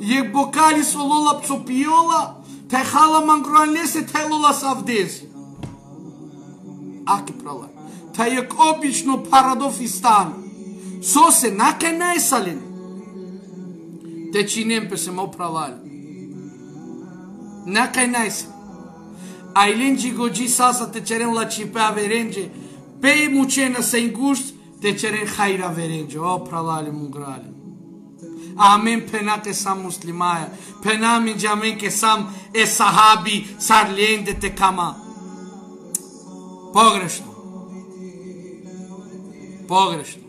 Јек бокали со лола пцопиола, тај хала мангран лесе, тај лола савдези. Аки прала. Тај ек обично парадов и стан. Со се наке најсален. Те чинем пе се мо правали. Наке најсален. Айленджи годжи саса те черен лачипеа веренджи. Пеј мучена се ингушт, те черен хайра веренджи. О, пралали муграли. Amin penate sam muslimaya. Penami jamin ke sam e sahabi sar te kama. Pogrešno. Pogrešno.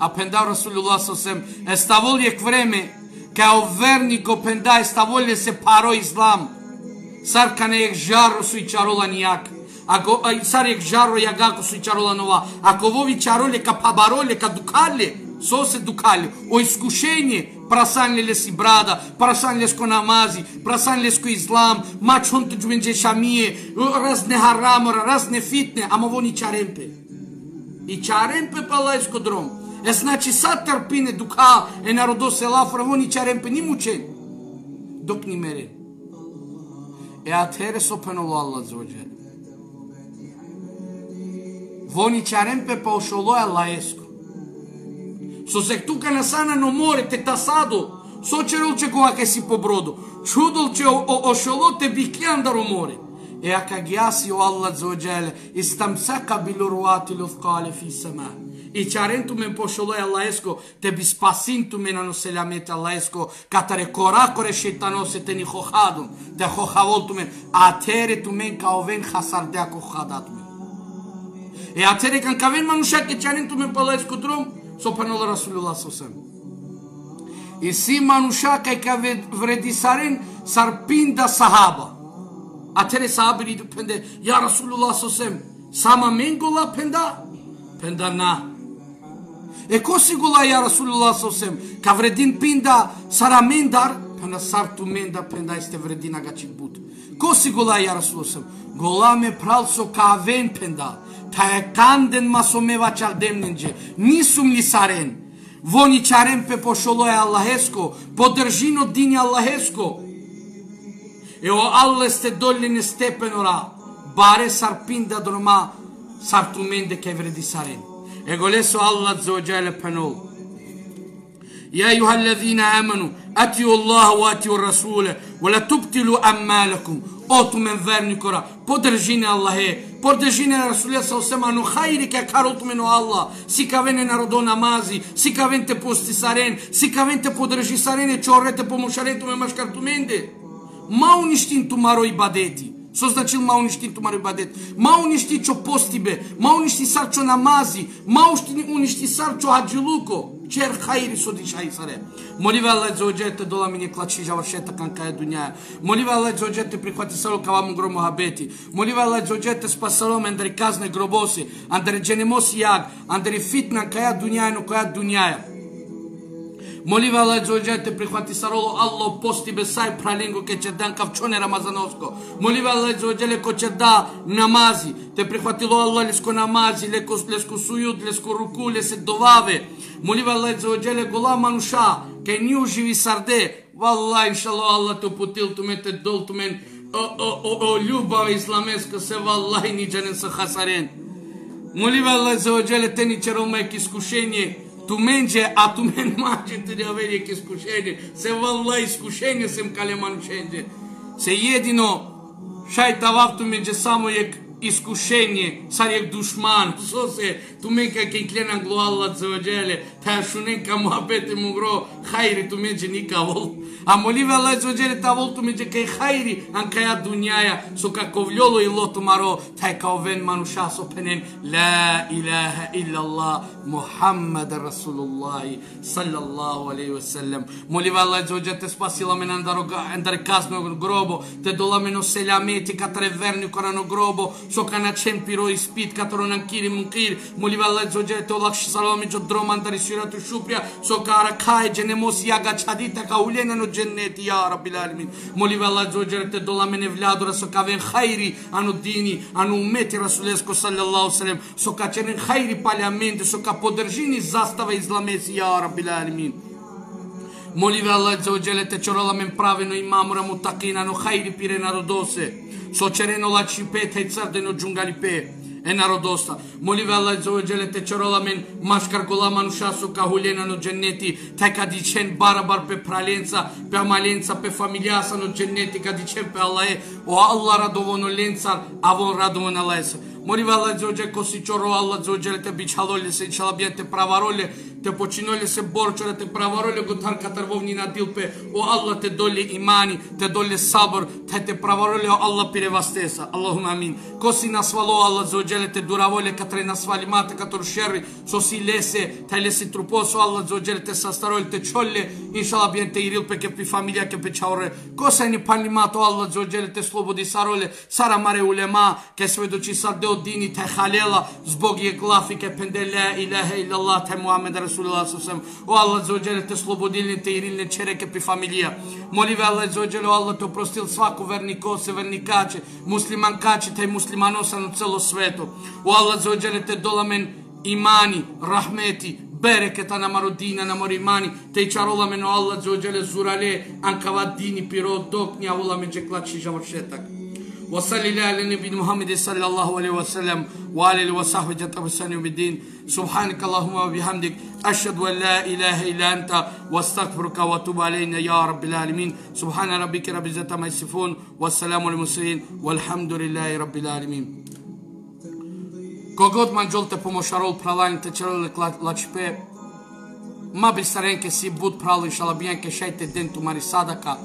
A penda Rasulullah sasvim e stavol je vreme kao vernik openda penda e stavol je se paro islam. Sar kane je žaru su i čarola nijak. Ako, sar je žaru jagako su i čarola nova. Ako vovi čarole ka pabarole ka dukale. Ako Со се дукали, о искушение, прасанле ле си брада, прасанле ско намази, прасанле ско ислам, мачон ту джумендже шамие, разне харамора, разне фитне, ама вони чаремпе. И чаремпе палајско дром. Е значи са трпине дука е народо се лафра, вони чаремпе ни мучен. Док ни мерен. Е атере сопенуло Аллах за Вони чаремпе па ошолоја е лаеско. Со се тука на сана но море, те тасадо, со черулче кога ке си по бродо, чудолче о, о, о шолоте бикјандаро море. E a cagiasi o Allah Zogel, istamsaka biluruati l'ufqale фи sama. И чаренту мен пошоло Аллаеско, те би спасинту мен на селямете Аллаеско, катаре коракоре шейтано се те ни хохадун, те хохаволту мен, а тере ту мен каовен хасардеа хохадату мен. Е а тере кан кавен манушак е чаренту мен палаеско друм, сопанола Расулулла сосем. И си мануша кај ка вредисарен сарпинда сахаба. А тере сахаби риду пенде, ја Расулулла сосем, сама мен гола пенда? Пенда на. Е ко си гола ја Расулулла сосем, ка вредин пинда сарамендар, пенда сарту менда пенда исте вредина гачик бут. Ко си гола ја Расулулла сосем? Гола ме прал со кавен пенда та е канден масомева чардемнендже, нисум ли сарен, вони чарен пе пошоло е Аллахеско, подржино дини Аллахеско. Ео Алле сте долли не степенора, баре сарпин да дрома, сартуменде ке вреди сарен. Его лесо Аллах зоджеле пенол. يا أيها الذين آمنوا أتيوا الله وأتيوا الرسول ولا تبتلوا أمالكم tu men ذرنكرا podržine Allahe, podržine na Rasulja sa osema, no hajri ke karut menu Allah, si ka vene narodo namazi, si ka vene te posti saren, si ka vene te podrži saren, čorre te pomošare me maškar. Ma uništin tu maro i badeti. Što znači ma uništin tu maro i? Ma uništi čo postibe, ma uništi sar čo namazi, ma uništi sar čo hađiluko. luko čer hajri su diša i sare. Moliva Allah za ođete dola minje klači žava šeta kan kaj dunja. Moliva Allah za ođete prihvati salo ka vam gromu habeti. Moliva Allah za ođete spasalo me andari kazne grobosi. Andari dženemosi jag. Andari fitna kaj dunjajno kaj dunjajno. Molim Allah Đelđel te prihvati sarolo, Allah posti bez saj pralingu ke će dan kavčone Ramazanovsko. Molim Allah Đelđel ko će da namazi, te prihvatilo Allah lesko namazi, lesko, lesko sujud, lesko ruku, lese dovave. Molim Allah Đelđel gola manuša, ke ni uživi sarde, Vallahi inšallah Allah te uputil, tu me te dol, tu men o, o, o, o ljubav islameska se vallahi niđe ne sa hasaren. Molim Allah za ođele te ničer omajek iskušenje, Туменже, а тумен мажен ты доверие к искушению. Се валла искушение сем калеманченже. Се едино шай тавав туменже само ек men ka ke klena glo Allah za ođele, ta šunen ka muhabete mu gro, hajri tu menđe nika vol. A молива Allah за оđele ta vol tu menđe kaj hajri, an kaja dunjaja, so ka kovljolo i lotu maro, taj kao ven manuša so penen, la ilaha illa Allah, Muhammad Rasulullah sallallahu alaihi wasallam. Молива Allah за оđele te spasila men andar kazno grobo, te dola meno seljameti katre verni korano grobo, со каначен пиро испит, каторо на кири мункир, молива Allah Zođe te olakši salami джо дроман дари сирatu šuprija, со кара кај дже не моси јага чадита ка улена но дженнети, ја Rabbil Alamin. Молива Allah Zođe дола мене влядора со кавен хајри, ану дини, ану умети Расулеско саллаллаху салем, со качерен хајри палиаменте, со ка подржини застава изламеси, ја Rabbil Alamin. Молива Allah Zođe te чорола мен правено имамура мутакина, но хајри пире на родосе черено лачи пет и црдено джунгали пе е народоста. Моливе Аллах за оджеле те чорола мен машкар кола шасу со кахулена но дженнети, така дичен барабар пе праленца, пе амаленца, пе фамилијаса но дженнети, ка дичен пе Аллах о Аллах радовано ленцар, а вон радовано Аллах. Моливе Аллах за коси чоро Аллах Дзоджа, оджеле те бичалоле се, иншала права роле, те починоле се борчора, те правароле го тарка тарвовни на дилпе, о Аллах те доле имани, те доле сабор, те те правароле, о Аллах пиревастеса, Аллахум амин. Коси насвало Аллах Дзоджа, оджеле те дураволе, катре насвали мате, катор шерри, со си лесе, те лесе трупосо, Аллах Дзоджа, оджеле те састароле, те чоле, иншала биен те ирилпе, ке пи фамилија ке пе чауре. Коса ни панимато Аллах Дзоджа, оджеле те слободи сароле, сара маре улема, ке сведочи саде od dini te haljela zbog je glafike pendele ilahe illallah te muhammed rasulullah sallam. o Allah zaođele te slobodilne te irilne čereke pi familija moli ve Allah zaođele o Allah te oprostil svaku verniko se vernikače musliman kače te musliman osan u celo sveto o Allah zaođele te dolamen imani rahmeti bereketa na marodina na morimani te i čarola meno Allah zaođele zurale ankava dini pirod dok nja ula me džeklači žavošetak وصلي على النبي محمد صلى الله عليه وسلم وعلى اله وصحبه جتب السنة يوم سبحانك اللهم وبحمدك أشهد أن لا إله إلا أنت واستغفرك وأتوب علينا يا رب العالمين. سبحان ربك رب العزة ما يصفون والسلام على المرسلين والحمد لله رب العالمين. Kogod man gjolë të pomoshërol pralajnë të qërëllë laqpe, ma bistarenke si bud pralë, inshallah bjen ke shajtë të den të marisada ka,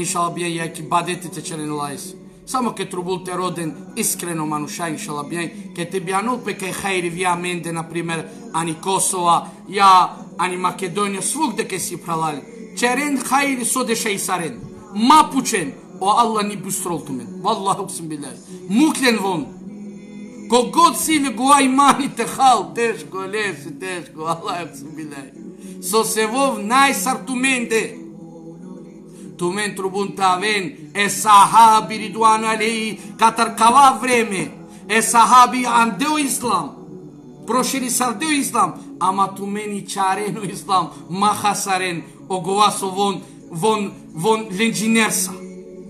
inshallah bjen ja ki badeti të lajsë. Само ке трубулте роден искрено мануша иншала бјај, ке те бјанул пе ке хајри вија менде, например, ани Косова, ја, ани Македонија, свугде ке си пралали. Черен хајри соде и сарен. Мапучен, о Алла ни бустролтумен. Валлаху ксим билај. Муклен вон. Когод си ли го айманите хал, тешко, лесе, тешко, Аллах ксим билај. Со севов најсартуменде, тумен трубунта вен е сахаби ридуан алеи катаркава време е сахаби андео ислам прошири сардео ислам ама тумени чарено ислам махасарен огова со вон вон вон ленџинерса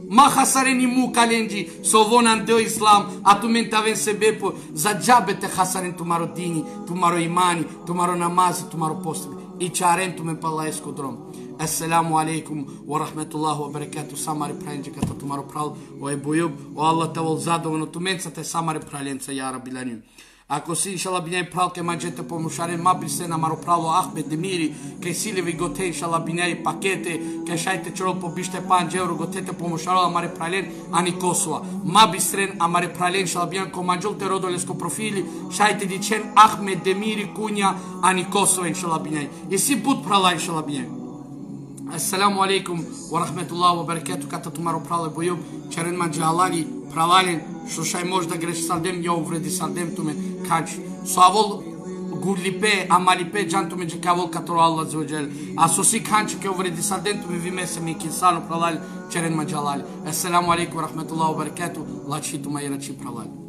махасарен и мука ленџи со вон андео ислам а тумен тавен се бепо за џабете хасарен тумаро дини тумаро имани тумаро намази тумаро постоби и чарен тумен палаеско дром Esselamu alaikum wa rahmetullahi wa barakatuh. Samari prajenče kata tumaro pral o e bujub. Аллах Allah te vol zadovoljno tumenca te samari praljenca. Ако си иншала бине прал ке маджете помушаре маби се на маро прало Ахмед Демири ке силеви готе иншала бине пакете ке шајте чорол по биште пан евро готете помушарала маре прален ани Косова маби срен а маре прален шала биан ко маджол те родолеско профили шајте дичен Ахмед Демири куња ани Косова иншала бине и си бут прала иншала бине Assalamu alaikum wa rahmetullahi wa barakatuh. Като тумаро прале бојоб, черен манджалани, правален, што шај може да греши салдем, ја увреди салдем туме, кач. Суавол гурлипе, амалипе, джан туме джекавол, като Аллах зуджел. Асоси канче ке увреди салдем туме, ви месе ми кинсану правален, черен манджалали. Assalamu alaikum wa rahmetullahi wa barakatuh. Лачи тума и рачи правален.